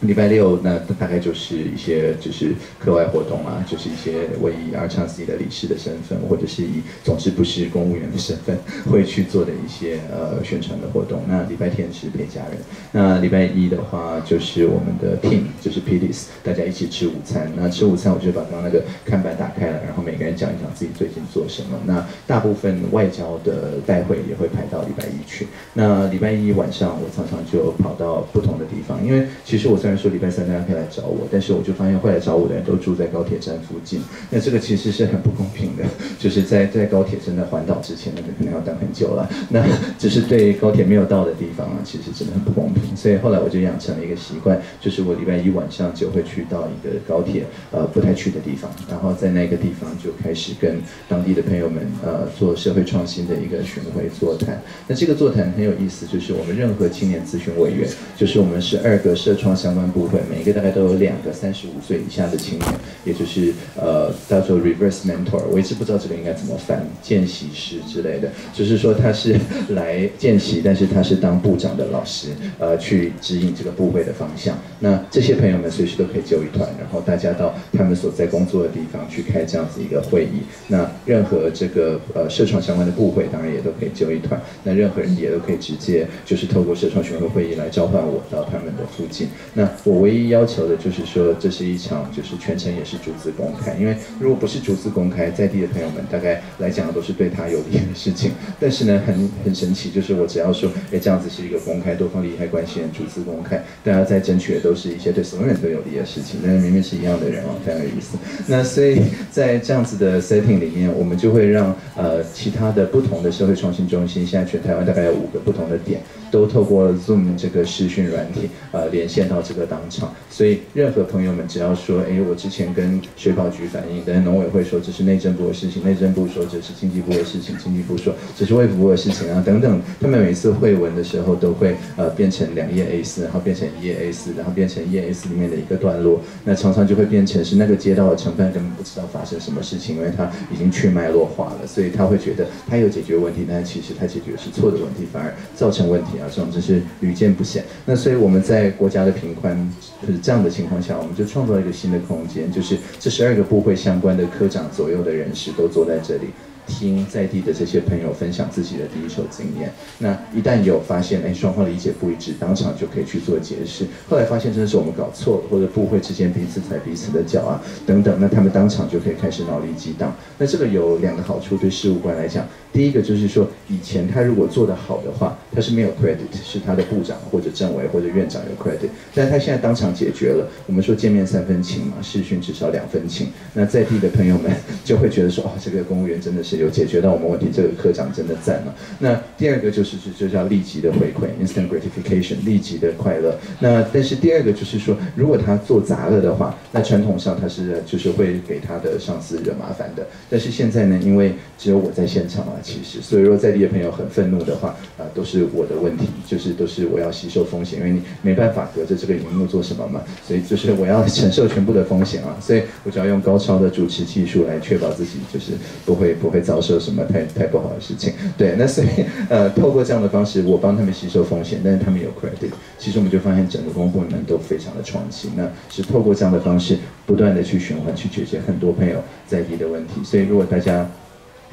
Speaker 2: 礼拜六那大概就是一些就是课外活动啊，就是一些为以二唱自己的理事的身份，或者是以总之不是公务员的身份会去做的一些呃宣传的活动。那礼拜天是陪家人，那礼拜一的话就是我们的 team 就是 p i t i s 大家一起吃午餐。那吃午餐我就把刚刚那个看板打开了，然后每个人讲一讲自己最近做什么。那大部分外交的代会也会排到礼拜一去。那礼拜一晚上我常常就跑到不同的地方，因为其实我在。虽然说礼拜三大家可以来找我，但是我就发现会来找我的人都住在高铁站附近，那这个其实是很不公平的。就是在在高铁真的环岛之前，那个可能要等很久了。那只是对高铁没有到的地方啊，其实真的很不公平。所以后来我就养成了一个习惯，就是我礼拜一晚上就会去到一个高铁呃不太去的地方，然后在那个地方就开始跟当地的朋友们呃做社会创新的一个巡回座谈。那这个座谈很有意思，就是我们任何青年咨询委员，就是我们十二个社创相。部会每一个大概都有两个三十五岁以下的青年，也就是呃叫做 reverse mentor，我一直不知道这个应该怎么翻，见习师之类的，就是说他是来见习，但是他是当部长的老师，呃，去指引这个部会的方向。那这些朋友们随时都可以揪一团，然后大家到他们所在工作的地方去开这样子一个会议。那任何这个呃社创相关的部会，当然也都可以揪一团。那任何人也都可以直接就是透过社创巡回会议来召唤我到他们的附近。那我唯一要求的就是说，这是一场就是全程也是逐字公开，因为如果不是逐字公开，在地的朋友们大概来讲都是对他有利的事情。但是呢，很很神奇，就是我只要说，哎，这样子是一个公开，多方利害关系人逐字公开，大家在争取的都是一些对所有人都有利的事情，但是明明是一样的人哦，非常有意思。那所以在这样子的 setting 里面，我们就会让呃其他的不同的社会创新中心，现在全台湾大概有五个不同的点。都透过 Zoom 这个视讯软体，呃，连线到这个当场，所以任何朋友们只要说，哎，我之前跟水保局反映，等农委会说这是内政部的事情，内政部说这是经济部的事情，经济部说这是卫福部的事情啊，等等，他们每次会文的时候都会呃变成两页 A4，然后变成一页 A4，然后变成一页 A4 里面的一个段落，那常常就会变成是那个街道的承办根本不知道发生什么事情，因为他已经去脉络化了，所以他会觉得他有解决问题，但其实他解决的是错的问题，反而造成问题。啊，这种真是屡见不鲜。那所以我们在国家的平宽就是这样的情况下，我们就创造一个新的空间，就是这十二个部会相关的科长左右的人士都坐在这里。听在地的这些朋友分享自己的第一手经验，那一旦有发现，哎，双方理解不一致，当场就可以去做解释。后来发现真的是我们搞错了，或者部会之间彼此踩彼此的脚啊，等等，那他们当场就可以开始脑力激荡。那这个有两个好处，对事务官来讲，第一个就是说，以前他如果做得好的话，他是没有 credit，是他的部长或者政委或者院长有 credit，但他现在当场解决了。我们说见面三分情嘛，视讯至少两分情。那在地的朋友们就会觉得说，哦，这个公务员真的是。有解决到我们问题，这个科长真的赞了。那第二个就是就叫立即的回馈 （instant gratification），立即的快乐。那但是第二个就是说，如果他做砸了的话，那传统上他是就是会给他的上司惹麻烦的。但是现在呢，因为只有我在现场啊，其实所以说在地的朋友很愤怒的话，啊，都是我的问题，就是都是我要吸收风险，因为你没办法隔着这个荧幕做什么嘛，所以就是我要承受全部的风险啊，所以我就要用高超的主持技术来确保自己就是不会不会。遭受什么太太不好的事情？对，那所以 呃，透过这样的方式，我帮他们吸收风险，但是他们有 credit。其实我们就发现整个公部门都非常的创新，那是透过这样的方式，不断的去循环，去解决很多朋友在地的问题。所以如果大家。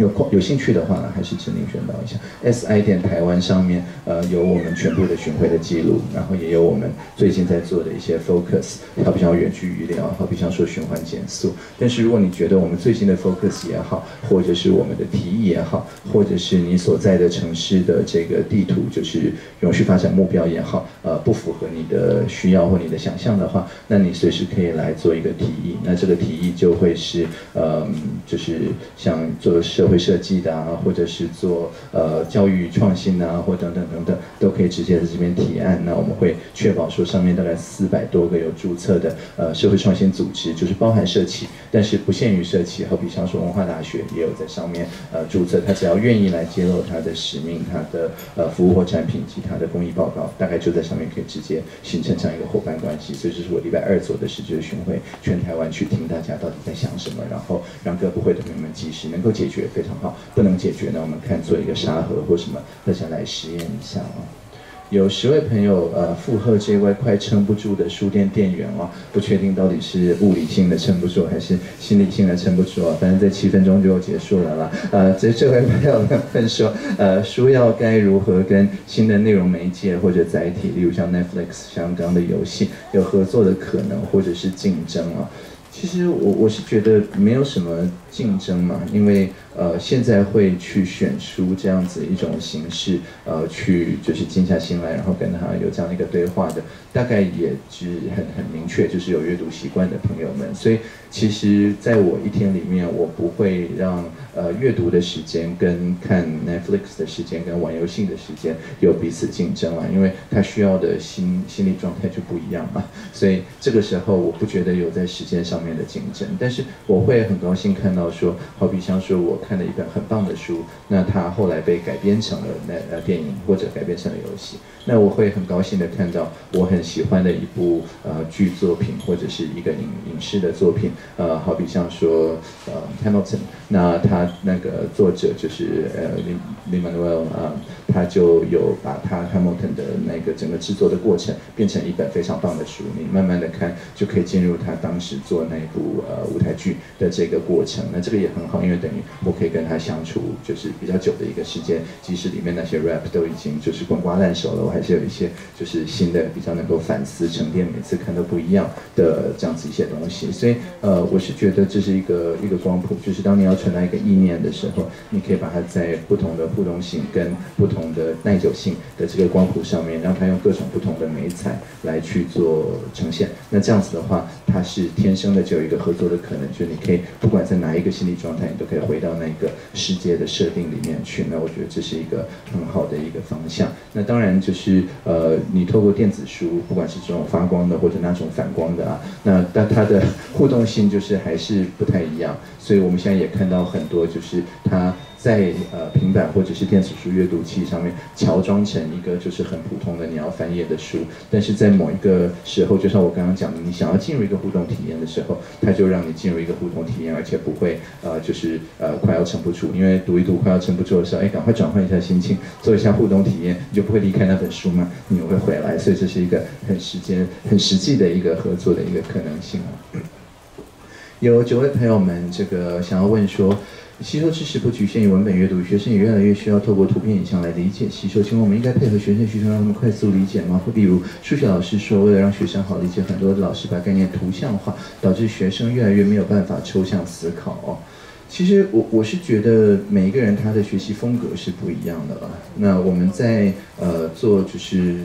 Speaker 2: 有有兴趣的话呢，还是请您宣导一下。S I 点台湾上面，呃，有我们全部的巡回的记录，然后也有我们最近在做的一些 focus，好比像远距医疗，好比像说循环减速。但是如果你觉得我们最新的 focus 也好，或者是我们的提议也好，或者是你所在的城市的这个地图，就是永续发展目标也好，呃，不符合你的需要或你的想象的话，那你随时可以来做一个提议。那这个提议就会是，呃，就是像做社社会设计的啊，或者是做呃教育创新啊，或等等等等，都可以直接在这边提案。那我们会确保说，上面大概四百多个有注册的呃社会创新组织，就是包含社企，但是不限于社企。好比像说文化大学也有在上面呃注册，他只要愿意来揭露他的使命、他的呃服务或产品及他的公益报告，大概就在上面可以直接形成这样一个伙伴关系。所以这是我礼拜二做的事，就是巡回全台湾去听大家到底在想什么，然后让各部会的朋友们及时能够解决。非常好，不能解决呢，我们看做一个沙盒或什么，大家来实验一下啊。有十位朋友呃附和这位快撑不住的书店店员啊，不确定到底是物理性的撑不住还是心理性的撑不住啊，反正在七分钟就结束了啦。呃，这这位朋友问说，呃，书要该如何跟新的内容媒介或者载体，例如像 Netflix 相关的游戏有合作的可能或者是竞争啊？其实我我是觉得没有什么竞争嘛，因为呃现在会去选出这样子一种形式，呃去就是静下心来，然后跟他有这样的一个对话的，大概也是很很明确，就是有阅读习惯的朋友们。所以其实在我一天里面，我不会让呃阅读的时间跟看 Netflix 的时间跟玩游戏的时间有彼此竞争了，因为他需要的心心理状态就不一样嘛。所以这个时候我不觉得有在时间。上面的竞争。但是我会很高兴看到说，好比像说我看了一本很棒的书，那它后来被改编成了那呃电影或者改编成了游戏，那我会很高兴的看到我很喜欢的一部呃剧作品或者是一个影影视的作品，呃，好比像说呃 Hamilton，那他那个作者就是呃 Lin Manuel 啊，他就有把他 Hamilton 的那个整个制作的过程变成一本非常棒的书，你慢慢的看就可以进入他当时做那部呃舞台剧的这个过程，那这个也很好，因为等于我可以跟他相处就是比较久的一个时间，即使里面那些 rap 都已经就是滚瓜烂熟了，还是有一些就是新的比较能够反思沉淀，每次看都不一样的这样子一些东西，所以呃我是觉得这是一个一个光谱，就是当你要传达一个意念的时候，你可以把它在不同的互动性跟不同的耐久性的这个光谱上面，让它用各种不同的美彩来去做呈现。那这样子的话，它是天生的就有一个合作的可能，就是你可以不管在哪一个心理状态，你都可以回到那个世界的设定里面去。那我觉得这是一个很好的一个方向。那当然就是是呃，你透过电子书，不管是这种发光的或者那种反光的啊，那但它的互动性就是还是不太一样。所以我们现在也看到很多，就是它在呃平板或者是电子书阅读器上面乔装成一个就是很普通的你要翻页的书，但是在某一个时候，就像我刚刚讲的，你想要进入一个互动体验的时候，它就让你进入一个互动体验，而且不会呃就是呃快要撑不住，因为读一读快要撑不住的时候，哎，赶快转换一下心情，做一下互动体验，你就不会离开那本书嘛，你会回来，所以这是一个很时间很实际的一个合作的一个可能性啊。有九位朋友们，这个想要问说，吸收知识不局限于文本阅读，学生也越来越需要透过图片影像来理解吸收。请问我们应该配合学生需求，让他们快速理解吗？或比如数学老师说，为了让学生好理解，很多老师把概念图像化，导致学生越来越没有办法抽象思考哦。其实我我是觉得每一个人他的学习风格是不一样的啊。那我们在呃做就是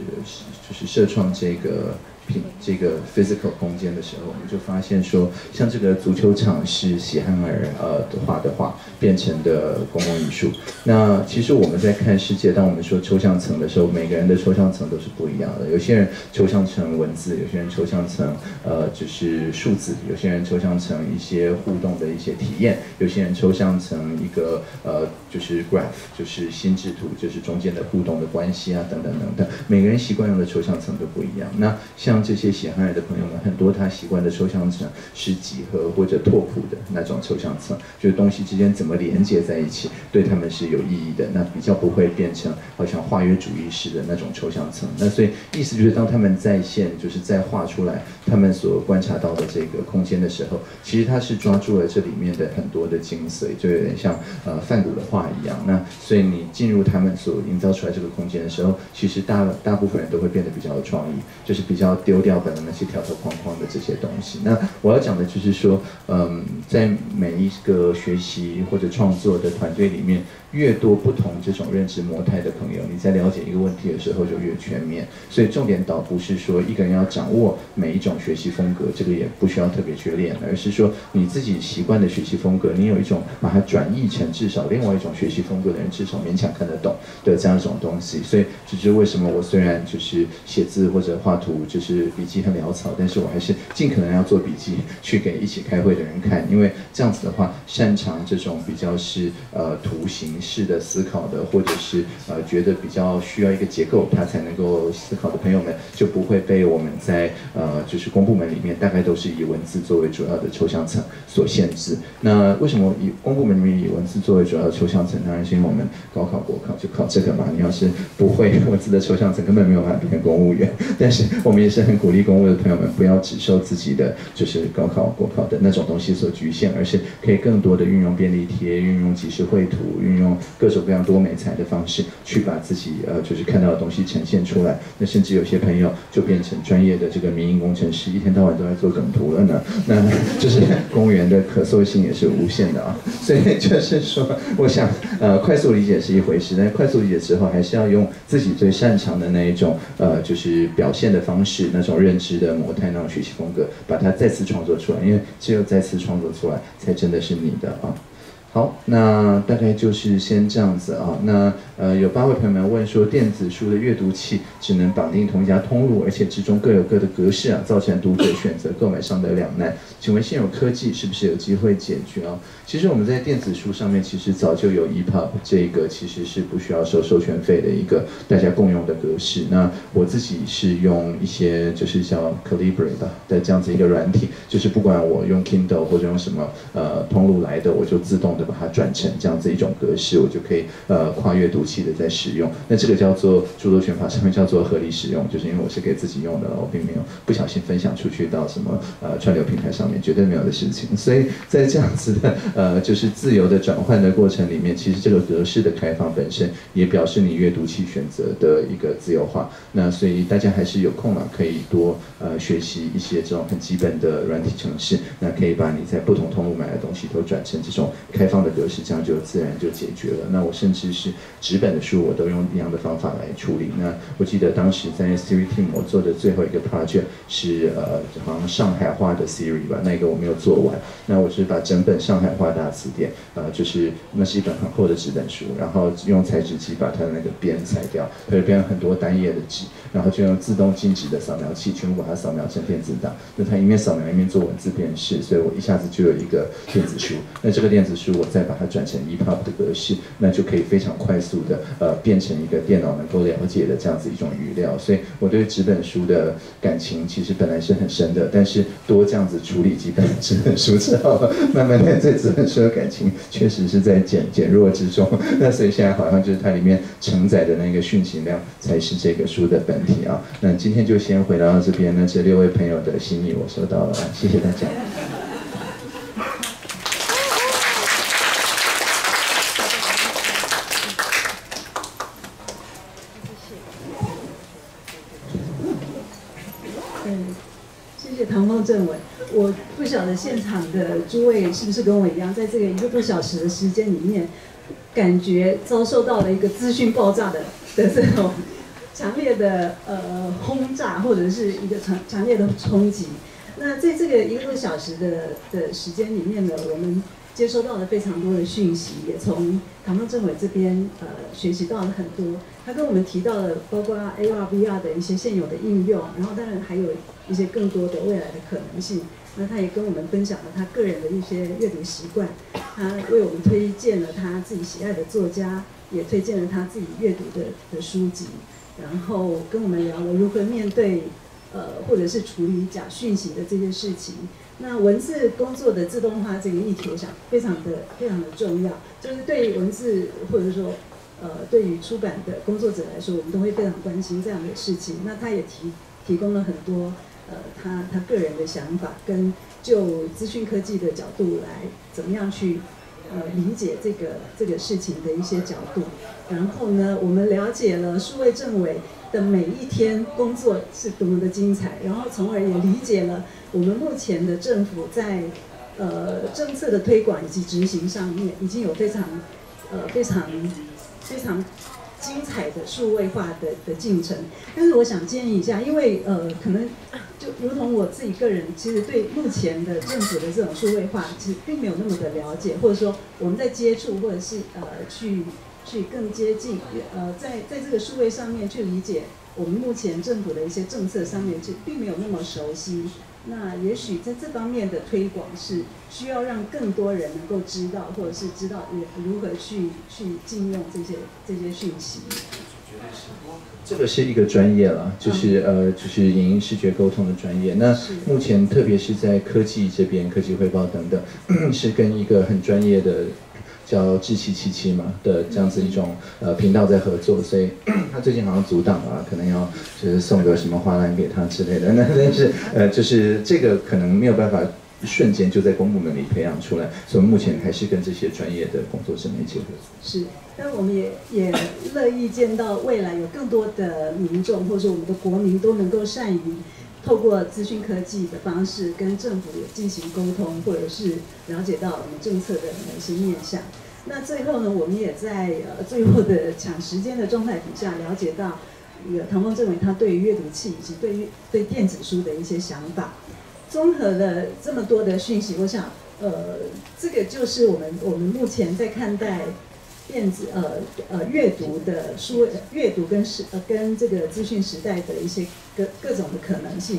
Speaker 2: 就是社创这个。这个 physical 空间的时候，我们就发现说，像这个足球场是喜憨儿呃画的画变成的公共艺术。那其实我们在看世界，当我们说抽象层的时候，每个人的抽象层都是不一样的。有些人抽象成文字，有些人抽象成呃就是数字，有些人抽象成一些互动的一些体验，有些人抽象成一个呃就是 graph，就是心智图，就是中间的互动的关系啊等等等等。每个人习惯用的抽象层都不一样。那像这些喜憨儿的朋友们，很多他习惯的抽象层是几何或者拓扑的那种抽象层，就是东西之间怎么连接在一起，对他们是有意义的。那比较不会变成好像化约主义式的那种抽象层。那所以意思就是，当他们在线，就是在画出来他们所观察到的这个空间的时候，其实他是抓住了这里面的很多的精髓，就有点像呃梵谷的画一样。那所以你进入他们所营造出来这个空间的时候，其实大大部分人都会变得比较有创意，就是比较。丢掉本来那些条条框框的这些东西。那我要讲的就是说，嗯，在每一个学习或者创作的团队里面。越多不同这种认知模态的朋友，你在了解一个问题的时候就越全面。所以重点倒不是说一个人要掌握每一种学习风格，这个也不需要特别去练，而是说你自己习惯的学习风格，你有一种把它转译成至少另外一种学习风格的人至少勉强看得懂的这样一种东西。所以这就是为什么我虽然就是写字或者画图就是笔记很潦草，但是我还是尽可能要做笔记去给一起开会的人看，因为这样子的话，擅长这种比较是呃图形。式的思考的，或者是呃觉得比较需要一个结构，他才能够思考的朋友们，就不会被我们在呃就是公部门里面大概都是以文字作为主要的抽象层所限制。那为什么以公部门里面以文字作为主要的抽象层？当然是因为我们高考国考就考这个嘛。你要是不会文字的抽象层，根本没有办法变成公务员。但是我们也是很鼓励公务的朋友们，不要只受自己的就是高考国考的那种东西所局限，而是可以更多的运用便利贴，运用即时绘图，运用。用各种各样多美材的方式去把自己呃就是看到的东西呈现出来，那甚至有些朋友就变成专业的这个民营工程师，一天到晚都在做梗图了呢。那就是公务员的可塑性也是无限的啊。所以就是说，我想呃快速理解是一回事，但快速理解之后还是要用自己最擅长的那一种呃就是表现的方式，那种认知的模态，那种学习风格，把它再次创作出来。因为只有再次创作出来，才真的是你的啊。好，那大概就是先这样子啊。那呃，有八位朋友们问说，电子书的阅读器只能绑定同一家通路，而且之中各有各的格式啊，造成读者选择购买上的两难。请问现有科技是不是有机会解决啊？其实我们在电子书上面其实早就有 EPUB 这个其实是不需要收授权费的一个大家共用的格式。那我自己是用一些就是叫 Calibri 吧的这样子一个软体，就是不管我用 Kindle 或者用什么呃通路来的，我就自动的把它转成这样子一种格式，我就可以呃跨阅读器的在使用。那这个叫做著作权法上面叫做合理使用，就是因为我是给自己用的，我并没有不小心分享出去到什么呃串流平台上面，绝对没有的事情。所以在这样子的呃就是自由的转换的过程里面，其实这个格式的开放本身也表示你阅读器选择的一个自由化。那所以大家还是有空了，可以多呃学习一些这种很基本的软体程式，那可以把你在不同通路买的东西都转成这种开放的格式，这样就自然就解决了。那我甚至是纸本的书，我都用一样的方法来处理。那我记得当时在 Siri Team 我做的最后一个 project 是呃好像上海话的 Siri 吧，那个我没有做完。那我是把整本上海话大词典，呃，就是那是一本很厚的纸本书，然后用裁纸机把它的那个边裁掉，它就变成很多单页的纸，然后就用自动静止的扫描器全部把它扫描成电子档。那它一面扫描一面做文字辨识，所以我一下子就有一个电子书。那这个电子书我再把它转成 EPUB 的格式，那就可以非常快速的呃变成一个电脑能够了解的这样子一种语料。所以我对纸本书的感情其实本来是很深的，但是多这样子处理几本纸本书之后，慢慢的对纸本书的感情确实是在减减弱之中。那所以现在好像就是它里面承载的那个讯息量才是这个书的本体啊。那今天就先回到这边，那这六位朋友的心意我收到了，谢谢大家。
Speaker 1: 嗯，谢谢唐凤政委。我晓得现场的诸位是不是跟我一样，在这个一个多小时的时间里面，感觉遭受到了一个资讯爆炸的的这种强烈的呃轰炸，或者是一个强强烈的冲击。那在这个一个多小时的的时间里面呢，我们接收到了非常多的讯息，也从唐凤政委这边呃学习到了很多。他跟我们提到了包括 AR、VR 的一些现有的应用，然后当然还有一些更多的未来的可能性。那他也跟我们分享了他个人的一些阅读习惯，他为我们推荐了他自己喜爱的作家，也推荐了他自己阅读的的书籍，然后跟我们聊了如何面对呃或者是处理假讯息的这件事情。那文字工作的自动化这个议题，我想非常的非常的重要，就是对于文字或者说呃对于出版的工作者来说，我们都会非常关心这样的事情。那他也提提供了很多。呃，他他个人的想法跟就资讯科技的角度来怎么样去呃理解这个这个事情的一些角度，然后呢，我们了解了数位政委的每一天工作是多么的精彩，然后从而也理解了我们目前的政府在呃政策的推广以及执行上面已经有非常呃非常非常。精彩的数位化的的进程，但是我想建议一下，因为呃，可能就如同我自己个人，其实对目前的政府的这种数位化，其实并没有那么的了解，或者说我们在接触或者是呃去去更接近，呃，在在这个数位上面去理解我们目前政府的一些政策上面，就并没有那么熟悉。那也许在这方面的推广是需要让更多人能够知道，或者是知道如如何去去禁用这些这些讯息。
Speaker 2: 这个是一个专业了，就是呃，就是影音视觉沟通的专业。那目前特别是在科技这边，科技汇报等等，是跟一个很专业的。叫智七七七嘛的这样子一种呃频道在合作，所以 他最近好像阻挡啊，可能要就是送个什么花篮给他之类的。那但是呃就是这个可能没有办法瞬间就在公部门里培养出来，所以目前还是跟这些专业的工作者们一起合作。
Speaker 1: 是，但我们也也乐意见到未来有更多的民众或者我们的国民都能够善于。透过资讯科技的方式跟政府进行沟通，或者是了解到我们政策的某些面向。那最后呢，我们也在呃最后的抢时间的状态底下，了解到那个唐凤政委他对于阅读器以及对于对电子书的一些想法。综合了这么多的讯息，我想呃，这个就是我们我们目前在看待电子呃呃阅读的书阅读跟时呃跟这个资讯时代的一些各各种的可能性。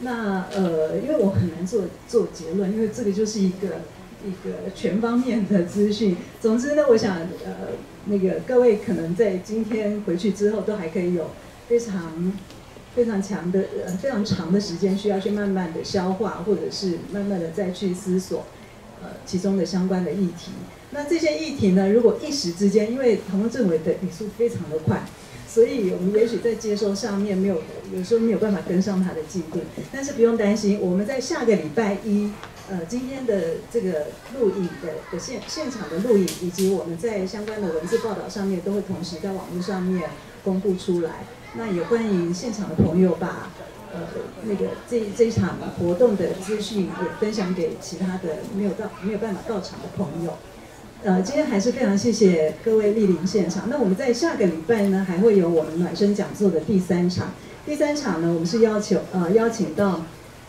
Speaker 1: 那呃，因为我很难做做结论，因为这个就是一个一个全方面的资讯。总之呢，我想呃那个各位可能在今天回去之后都还可以有非常。非常强的呃非常长的时间需要去慢慢的消化，或者是慢慢的再去思索，呃其中的相关的议题。那这些议题呢，如果一时之间，因为同盟政委的语速非常的快，所以我们也许在接收上面没有，有时候没有办法跟上他的进度。但是不用担心，我们在下个礼拜一，呃今天的这个录影的的现现场的录影，以及我们在相关的文字报道上面，都会同时在网络上面公布出来。那也欢迎现场的朋友把呃那个这这场活动的资讯也分享给其他的没有到没有办法到场的朋友。呃，今天还是非常谢谢各位莅临现场。那我们在下个礼拜呢，还会有我们暖身讲座的第三场。第三场呢，我们是要求呃邀请到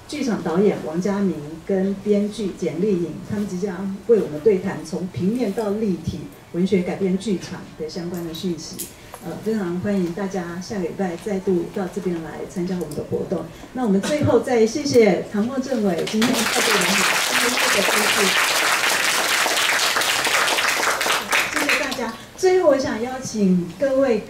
Speaker 1: 剧场导演王家明跟编剧简丽颖，他们即将为我们对谈从平面到立体文学改编剧场的相关的讯息。呃，非常欢迎大家下个礼拜再度到这边来参加我们的活动。那我们最后再谢谢唐默政委今天特别来今天的支持，谢谢大家。最后我想邀请各位。